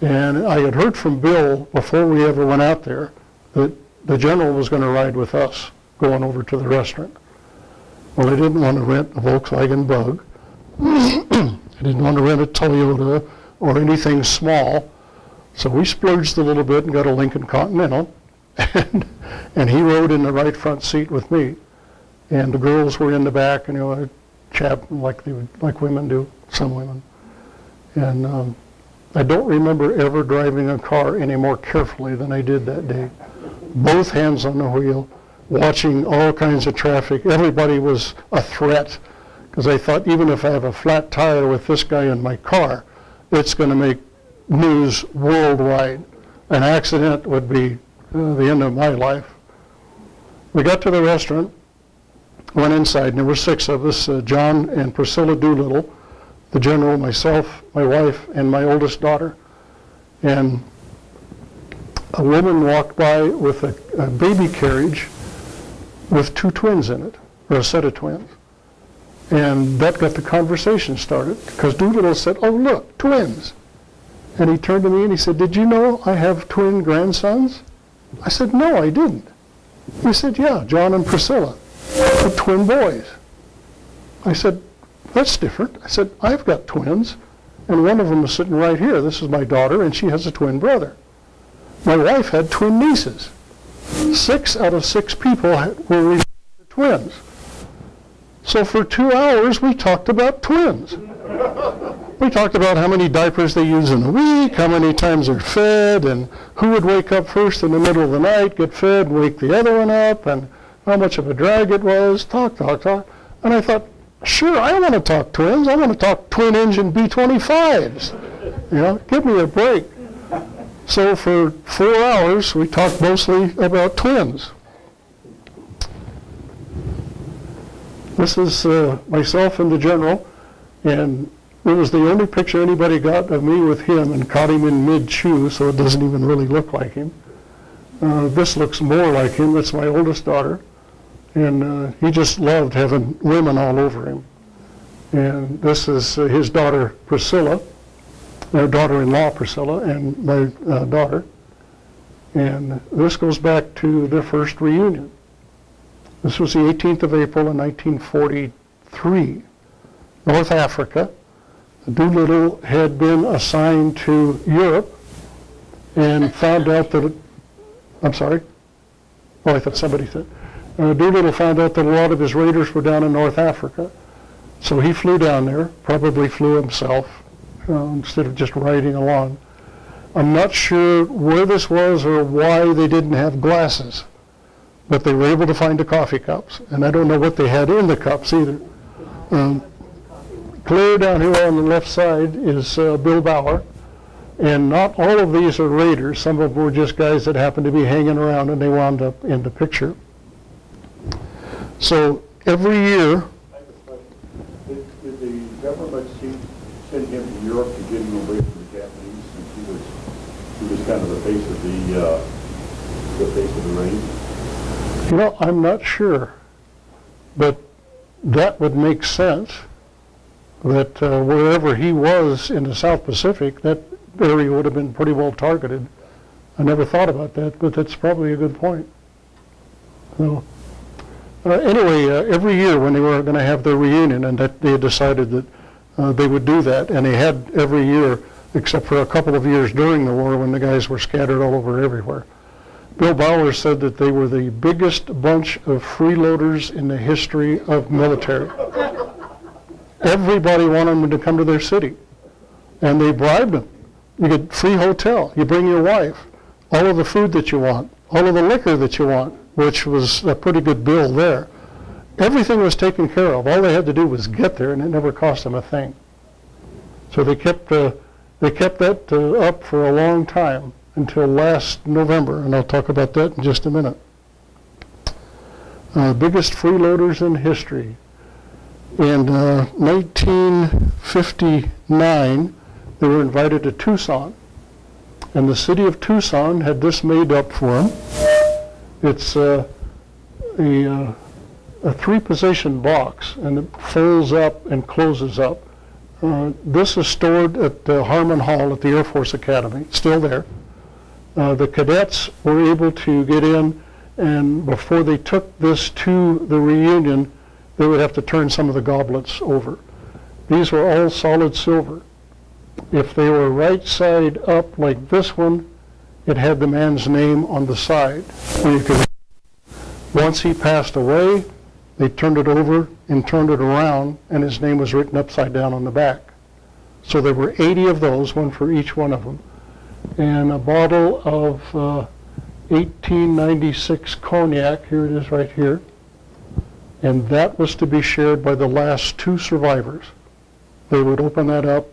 And I had heard from Bill before we ever went out there that the general was going to ride with us going over to the restaurant. Well, I didn't want to rent a Volkswagen Bug. I didn't want to rent a Toyota or anything small. So we splurged a little bit and got a Lincoln Continental. And, and he rode in the right front seat with me. And the girls were in the back, and you know, a chap like they would, like women do, some women. And um, I don't remember ever driving a car any more carefully than I did that day. Both hands on the wheel, watching all kinds of traffic. Everybody was a threat because I thought even if I have a flat tire with this guy in my car, it's going to make news worldwide. An accident would be uh, the end of my life. We got to the restaurant, went inside, and there were six of us, uh, John and Priscilla Doolittle, the general, myself, my wife, and my oldest daughter. And a woman walked by with a, a baby carriage with two twins in it, or a set of twins. And that got the conversation started, because Doolittle said, oh, look, twins. And he turned to me and he said, did you know I have twin grandsons? I said, no, I didn't. He said, yeah, John and Priscilla, the twin boys. I said, that's different. I said, I've got twins, and one of them is sitting right here. This is my daughter, and she has a twin brother. My wife had twin nieces. Six out of six people were to twins. So for two hours, we talked about twins. We talked about how many diapers they use in a week, how many times they're fed, and who would wake up first in the middle of the night, get fed, wake the other one up, and how much of a drag it was. Talk, talk, talk. And I thought, sure, I want to talk twins. I want to talk twin engine B-25s. You know, give me a break. So for four hours, we talked mostly about twins. This is uh, myself and the general, and it was the only picture anybody got of me with him and caught him in mid-chew, so it doesn't even really look like him. Uh, this looks more like him. That's my oldest daughter. And uh, he just loved having women all over him. And this is uh, his daughter, Priscilla, their daughter-in-law, Priscilla, and my uh, daughter. And this goes back to their first reunion. This was the 18th of April in 1943, North Africa. Doolittle had been assigned to Europe and found out that, I'm sorry? Oh, I thought somebody said. Uh, Doolittle found out that a lot of his raiders were down in North Africa. So he flew down there, probably flew himself, uh, instead of just riding along. I'm not sure where this was or why they didn't have glasses, but they were able to find the coffee cups, and I don't know what they had in the cups either. Um, clear down here on the left side is uh, Bill Bower, and not all of these are raiders. Some of them were just guys that happened to be hanging around and they wound up in the picture. So every year, I have a question. Did, did the government see- send him to Europe to get him away from the Japanese since he was, he was kind of the face of the, uh, the face of the raid? You know, I'm not sure, but that would make sense, that uh, wherever he was in the South Pacific, that area would have been pretty well targeted. I never thought about that, but that's probably a good point. So, uh, Anyway, uh, every year when they were going to have their reunion, and that they decided that uh, they would do that, and they had every year, except for a couple of years during the war when the guys were scattered all over everywhere. Bill Bower said that they were the biggest bunch of freeloaders in the history of military. Everybody wanted them to come to their city, and they bribed them. You get free hotel, you bring your wife, all of the food that you want, all of the liquor that you want, which was a pretty good bill there. Everything was taken care of. All they had to do was get there, and it never cost them a thing. So they kept, uh, they kept that uh, up for a long time until last November, and I'll talk about that in just a minute. Uh, biggest freeloaders in history. In uh, 1959, they were invited to Tucson, and the city of Tucson had this made up for them. It's uh, a, uh, a three-position box, and it folds up and closes up. Uh, This is stored at uh, Harmon Hall at the Air Force Academy, It's still there. Uh, The cadets were able to get in, and before they took this to the reunion, they would have to turn some of the goblets over. These were all solid silver. If they were right side up like this one, it had the man's name on the side. Once he passed away, they turned it over and turned it around, and his name was written upside down on the back. So there were 80 of those, one for each one of them. And a bottle of uh, 1896 cognac, here it is right here, and that was to be shared by the last two survivors. They would open that up,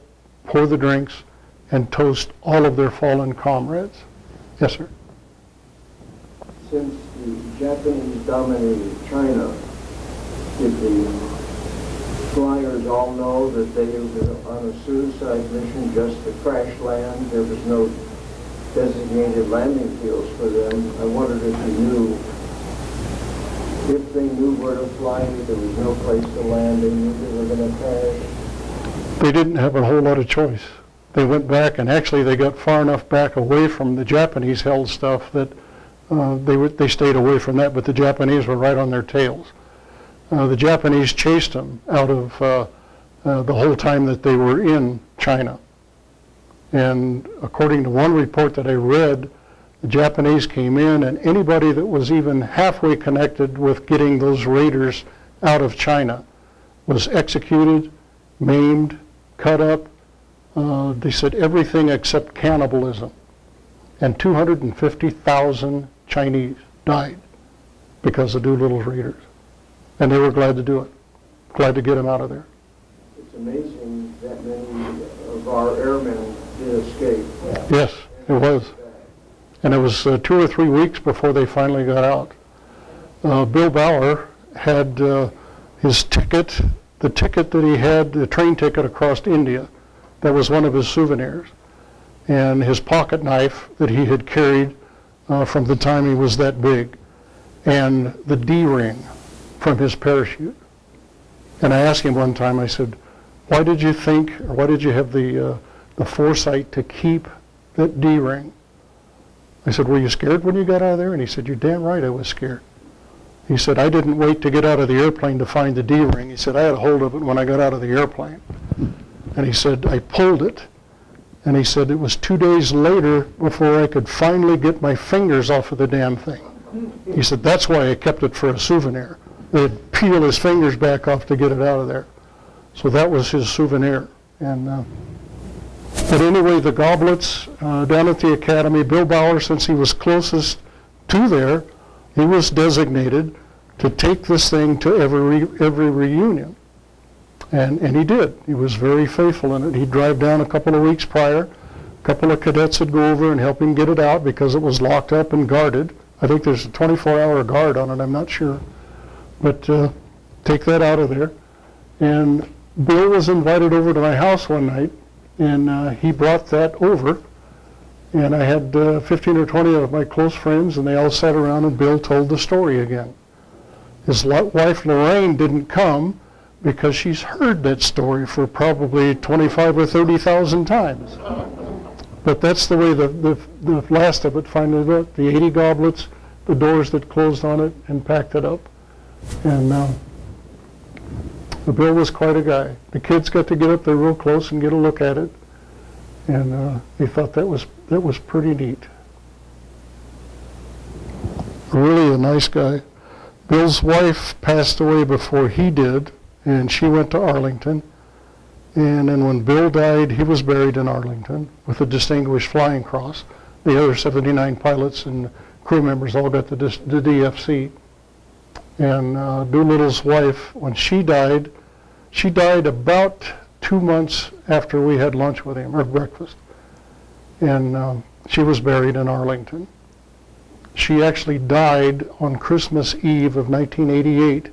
pour the drinks, and toast all of their fallen comrades. Yes, sir. Since the Japanese dominated China, did the flyers all know that they were on a suicide mission just to crash land? There was no designated landing fields for them. I wondered if you knew, if they knew where to fly, there was no place to land, they knew they were going to crash. They didn't have a whole lot of choice. They went back, and actually they got far enough back away from the Japanese-held stuff that uh, they they stayed away from that, but the Japanese were right on their tails. Uh, the Japanese chased them out of uh, uh, the whole time that they were in China. And according to one report that I read, the Japanese came in, and anybody that was even halfway connected with getting those raiders out of China was executed, maimed, cut up. Uh, they said everything except cannibalism. And 250,000 Chinese died because of Doolittle's raiders. And they were glad to do it, glad to get them out of there. It's amazing that many of our airmen did escape. Yes, it was. And it was uh, two or three weeks before they finally got out. Uh, Bill Bower had uh, his ticket, the ticket that he had, the train ticket across India. That was one of his souvenirs. And his pocket knife that he had carried uh, from the time he was that big. And the D-ring from his parachute. And I asked him one time, I said, why did you think, or why did you have the, uh, the foresight to keep that D-ring? I said, were you scared when you got out of there? And he said, you're damn right I was scared. He said, I didn't wait to get out of the airplane to find the D-ring. He said, I had a hold of it when I got out of the airplane. And he said, I pulled it. And he said it was two days later before I could finally get my fingers off of the damn thing. He said, that's why I kept it for a souvenir. They'd peel his fingers back off to get it out of there. So that was his souvenir. And, uh, but anyway, the goblets uh, down at the academy, Bill Bower, since he was closest to there, he was designated to take this thing to every, every reunion. And, and he did. He was very faithful in it. He'd drive down a couple of weeks prior. A couple of cadets would go over and help him get it out because it was locked up and guarded. I think there's a 24-hour guard on it, I'm not sure. But uh, take that out of there. And Bill was invited over to my house one night, and uh, he brought that over. And I had uh, 15 or 20 of my close friends, and they all sat around, and Bill told the story again. His wife Lorraine didn't come because she's heard that story for probably 25 or 30,000 times. But that's the way the, the, the last of it finally looked. The 80 goblets, the doors that closed on it and packed it up. And uh, the Bill was quite a guy. The kids got to get up there real close and get a look at it. And uh, they thought that was, that was pretty neat. Really a nice guy. Bill's wife passed away before he did, and she went to Arlington. And then when Bill died, he was buried in Arlington with a Distinguished Flying Cross. The other 79 pilots and crew members all got the, the DFC. And uh, Doolittle's wife, when she died, she died about two months after we had lunch with him, or breakfast. And um, she was buried in Arlington. She actually died on Christmas Eve of 1988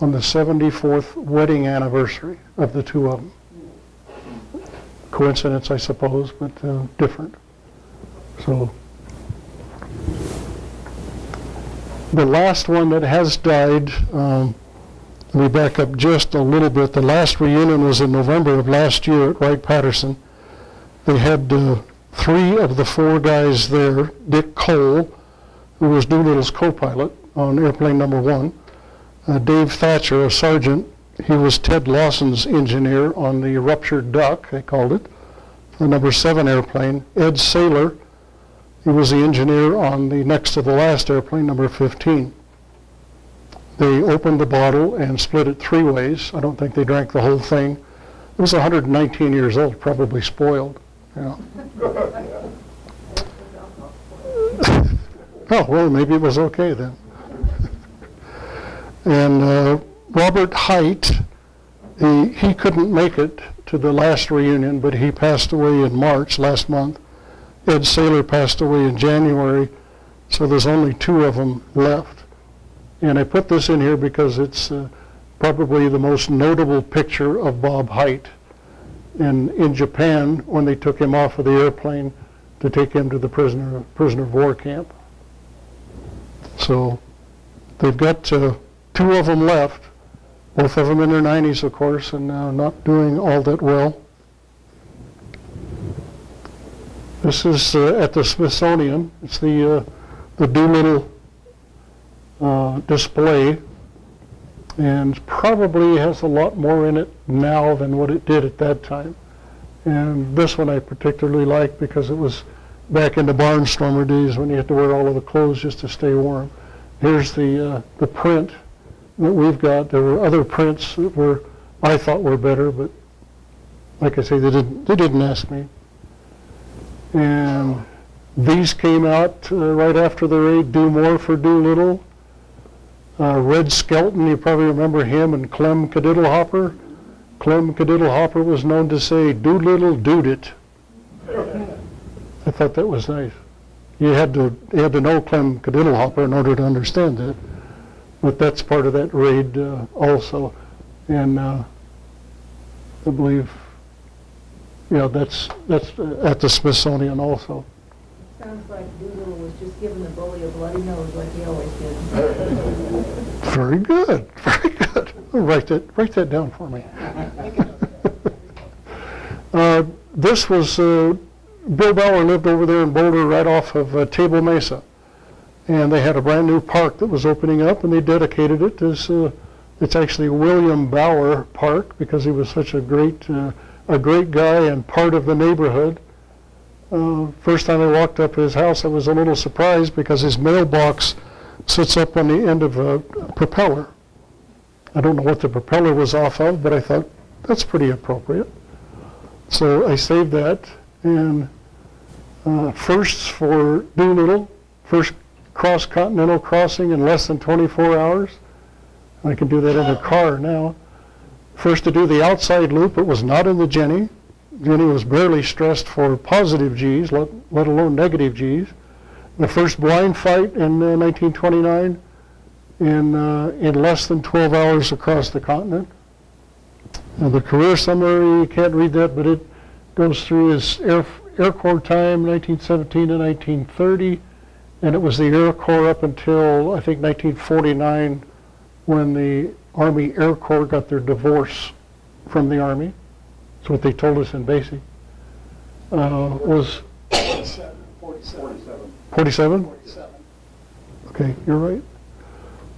on the 74th wedding anniversary of the two of them. Coincidence, I suppose, but uh, different. So the last one that has died, um, let me back up just a little bit. The last reunion was in November of last year at Wright-Patterson. They had uh, three of the four guys there, Dick Cole, who was Doolittle's co-pilot on airplane number one, uh, Dave Thatcher, a sergeant, he was Ted Lawson's engineer on the ruptured duck, they called it, the number seven airplane. Ed Saylor, he was the engineer on the next to the last airplane, number 15. They opened the bottle and split it three ways. I don't think they drank the whole thing. It was 119 years old, probably spoiled. Oh, well, maybe it was okay then. And uh, Robert Hite, he, he couldn't make it to the last reunion, but he passed away in March last month. Ed Saylor passed away in January, so there's only two of them left. And I put this in here because it's uh, probably the most notable picture of Bob Hite. And in Japan, when they took him off of the airplane to take him to the prisoner, prisoner of war camp. So they've got uh, two of them left, both of them in their 90s, of course, and uh, not doing all that well. This is uh, at the Smithsonian. It's the uh, the Doolittle uh, display, and probably has a lot more in it now than what it did at that time. And this one I particularly like because it was back in the barnstormer days when you had to wear all of the clothes just to stay warm. Here's the uh, the print that we've got. There were other prints that were I thought were better, but like I say, they didn't they didn't ask me. And these came out uh, right after the raid. Do more for Doolittle. Uh, Red Skelton, you probably remember him, and Clem Kadiddlehopper. Clem Kadiddlehopper was known to say, "Doolittle doed it." I thought that was nice. You had to you had to know Clem Kadiddlehopper in order to understand that. But that's part of that raid uh, also, and uh, I believe, yeah, that's that's uh, at the Smithsonian also. Sounds like Doolittle was just giving the bully a bloody nose like he always did. Very good, very good. Write that write that down for me. uh, this was uh, Bill Bower lived over there in Boulder, right off of uh, Table Mesa, and they had a brand new park that was opening up, and they dedicated it as uh, it's actually William Bower Park because he was such a great uh, a great guy and part of the neighborhood. Uh, First time I walked up to his house, I was a little surprised because his mailbox sits up on the end of a propeller. I don't know what the propeller was off of, but I thought, that's pretty appropriate. So I saved that, and uh, firsts for Doolittle, first cross-continental crossing in less than 24 hours. I can do that in a car now. First to do the outside loop, it was not in the Jenny. Jenny was barely stressed for positive Gs, let, let alone negative Gs. The first blind fight in uh, 1929 in, uh, in less than 12 hours across the continent. And the career summary, you can't read that, but it goes through his Air, Air Corps time, 1917 to 1930, and it was the Air Corps up until, I think, 1949, when the Army Air Corps got their divorce from the Army. That's what they told us in basic. Uh, was Forty-seven. 47? Okay, you're right.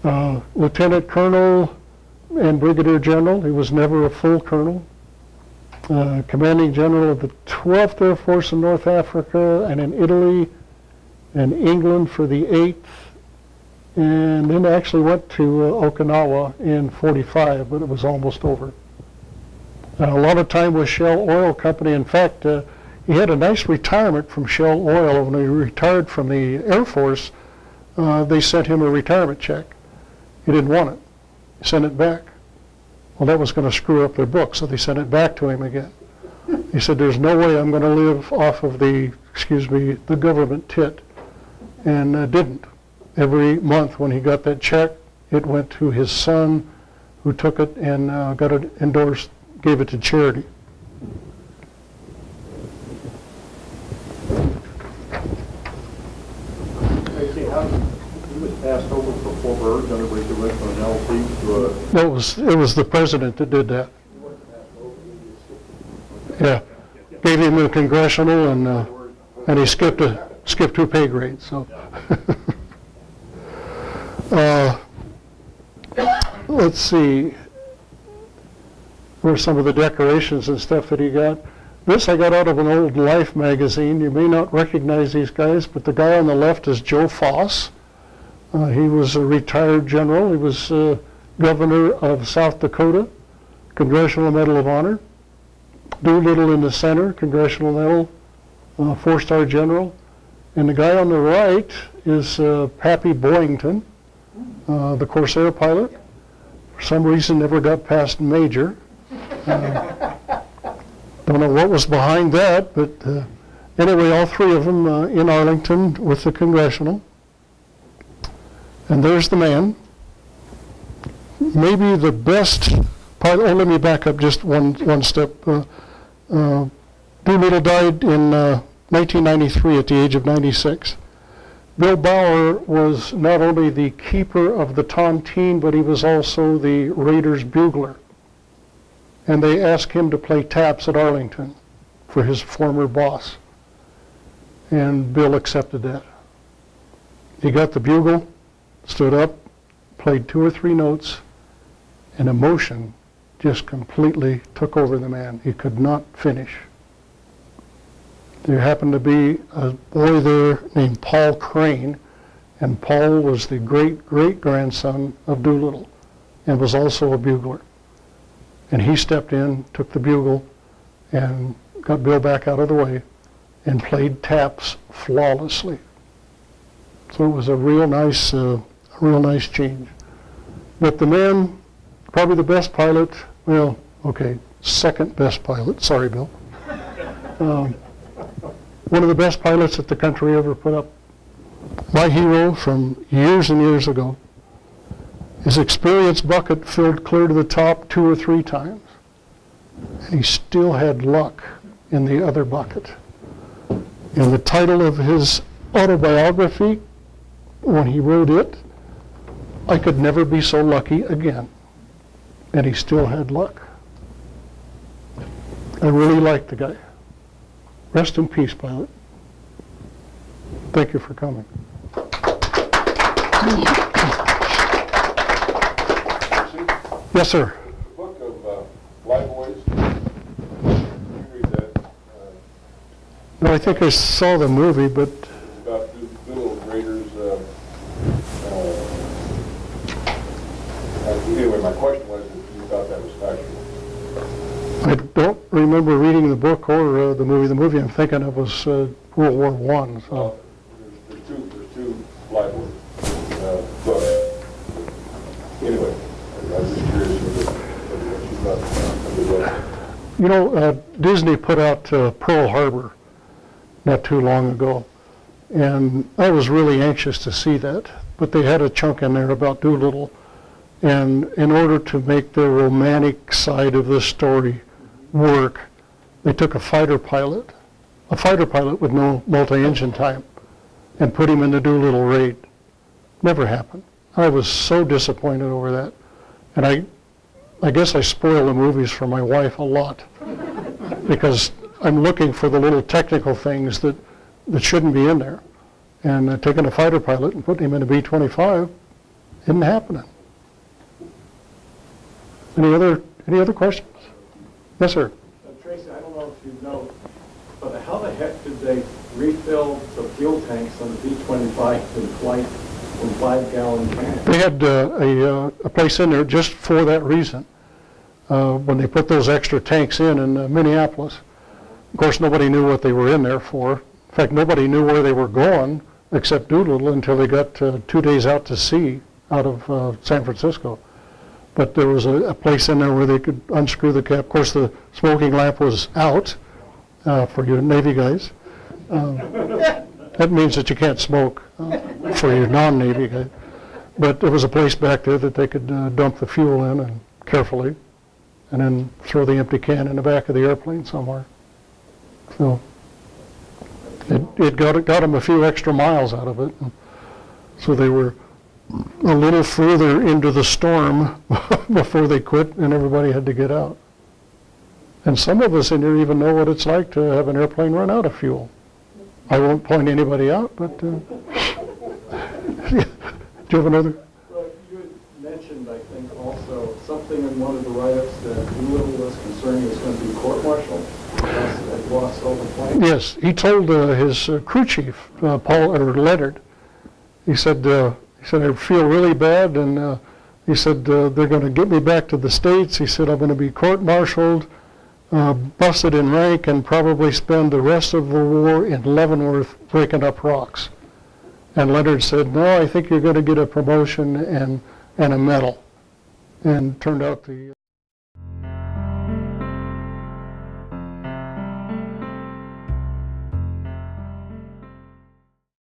Uh, Lieutenant Colonel and Brigadier General, he was never a full colonel. Uh, Commanding General of the 12th Air Force in North Africa and in Italy and England for the 8th. And then actually went to uh, Okinawa in 45, but it was almost over. A lot of time with Shell Oil Company. In fact, uh, he had a nice retirement from Shell Oil. When he retired from the Air Force, uh, they sent him a retirement check. He didn't want it. He sent it back. Well, that was going to screw up their book, so they sent it back to him again. He said, there's no way I'm going to live off of the, excuse me, the government tit. And uh, didn't. Every month when he got that check, it went to his son, who took it and uh, got it endorsed, gave it to charity. Tracy, how, was passed over for four birds, and everybody went from an LT to a, That was, it was the president that did that. Yeah, gave him a congressional and, uh, and he skipped a, skipped two pay grades, so. Uh, Let's see. Where's some of the decorations and stuff that he got? This I got out of an old Life magazine. You may not recognize these guys, but the guy on the left is Joe Foss. Uh, he was a retired general. He was uh, governor of South Dakota, Congressional Medal of Honor. Doolittle in the center, Congressional Medal, uh, four-star general. And the guy on the right is uh, Pappy Boyington, uh, the Corsair pilot. For some reason, never got past major. Uh, don't know what was behind that, but uh, anyway, all three of them uh, in Arlington with the Congressional. And there's the man. Maybe the best pilot. Oh, let me back up just one one step. Uh, uh, Doolittle died in uh, 1993 at the age of 96. Bill Bower was not only the keeper of the tontine, but he was also the Raiders bugler. And they asked him to play taps at Arlington for his former boss. And Bill accepted that. He got the bugle, stood up, played two or three notes, and emotion just completely took over the man. He could not finish. There happened to be a boy there named Paul Crane, and Paul was the great great grandson of Doolittle and was also a bugler. And he stepped in, took the bugle, and got Bill back out of the way and played taps flawlessly. So it was a real nice, uh, a real nice change. But the man, probably the best pilot, well, okay, second best pilot, sorry, Bill. Um, one of the best pilots that the country ever put up. My hero from years and years ago. His experience bucket filled clear to the top two or three times. And he still had luck in the other bucket. And the title of his autobiography, when he wrote it, I could never be so lucky again. And he still had luck. I really liked the guy. Rest in peace, pilot. Thank you for coming. Yes, sir. book of uh, you read that? I think I saw the movie, but. About little graders. Uh, uh anyway, my question don't remember reading the book or uh, the movie. The movie I'm thinking of was uh, World War One. So Well, there's, there's two, there's two libel, uh, books. Anyway, I was just curious what what you thought of the book. you know, uh, Disney put out uh, Pearl Harbor not too long ago, and I was really anxious to see that. But they had a chunk in there about Doolittle, and in order to make the romantic side of the story work, they took a fighter pilot, a fighter pilot with no multi-engine time, and put him in the Doolittle raid. Never happened. I was so disappointed over that, and I, I guess I spoil the movies for my wife a lot because I'm looking for the little technical things that, that shouldn't be in there. And uh, taking a fighter pilot and putting him in a B-25 isn't happening. Any other, any other questions? Yes, sir. Uh, Tracy, I don't know if you know, but how the heck did they refill the fuel tanks on the B-25 in flight from five-gallon cans? They had uh, a, uh, a place in there just for that reason, uh, when they put those extra tanks in in uh, Minneapolis. Of course, nobody knew what they were in there for. In fact, nobody knew where they were going except Doolittle until they got uh, two days out to sea out of uh, San Francisco. But there was a, a place in there where they could unscrew the cap. Of course, the smoking lamp was out uh, for you Navy guys. Um, That means that you can't smoke uh, for your non-Navy guys. But there was a place back there that they could uh, dump the fuel in and carefully, and then throw the empty can in the back of the airplane somewhere. So it, it got, got them a few extra miles out of it. So they were a little further into the storm before they quit and everybody had to get out. And some of us in here even know what it's like to have an airplane run out of fuel. I won't point anybody out, but, uh, do you have another? Well, you had mentioned, I think, also something in one of the write-ups that Doolittle was concerned he was going to be court-martialed because had lost all the planes. Yes, he told uh, his uh, crew chief, uh, Paul, or Leonard, he said, uh, he said, I feel really bad, and uh, he said, uh, they're going to get me back to the States. He said, I'm going to be court-martialed, uh, busted in rank, and probably spend the rest of the war in Leavenworth breaking up rocks. And Leonard said, no, I think you're going to get a promotion and, and a medal. And turned out the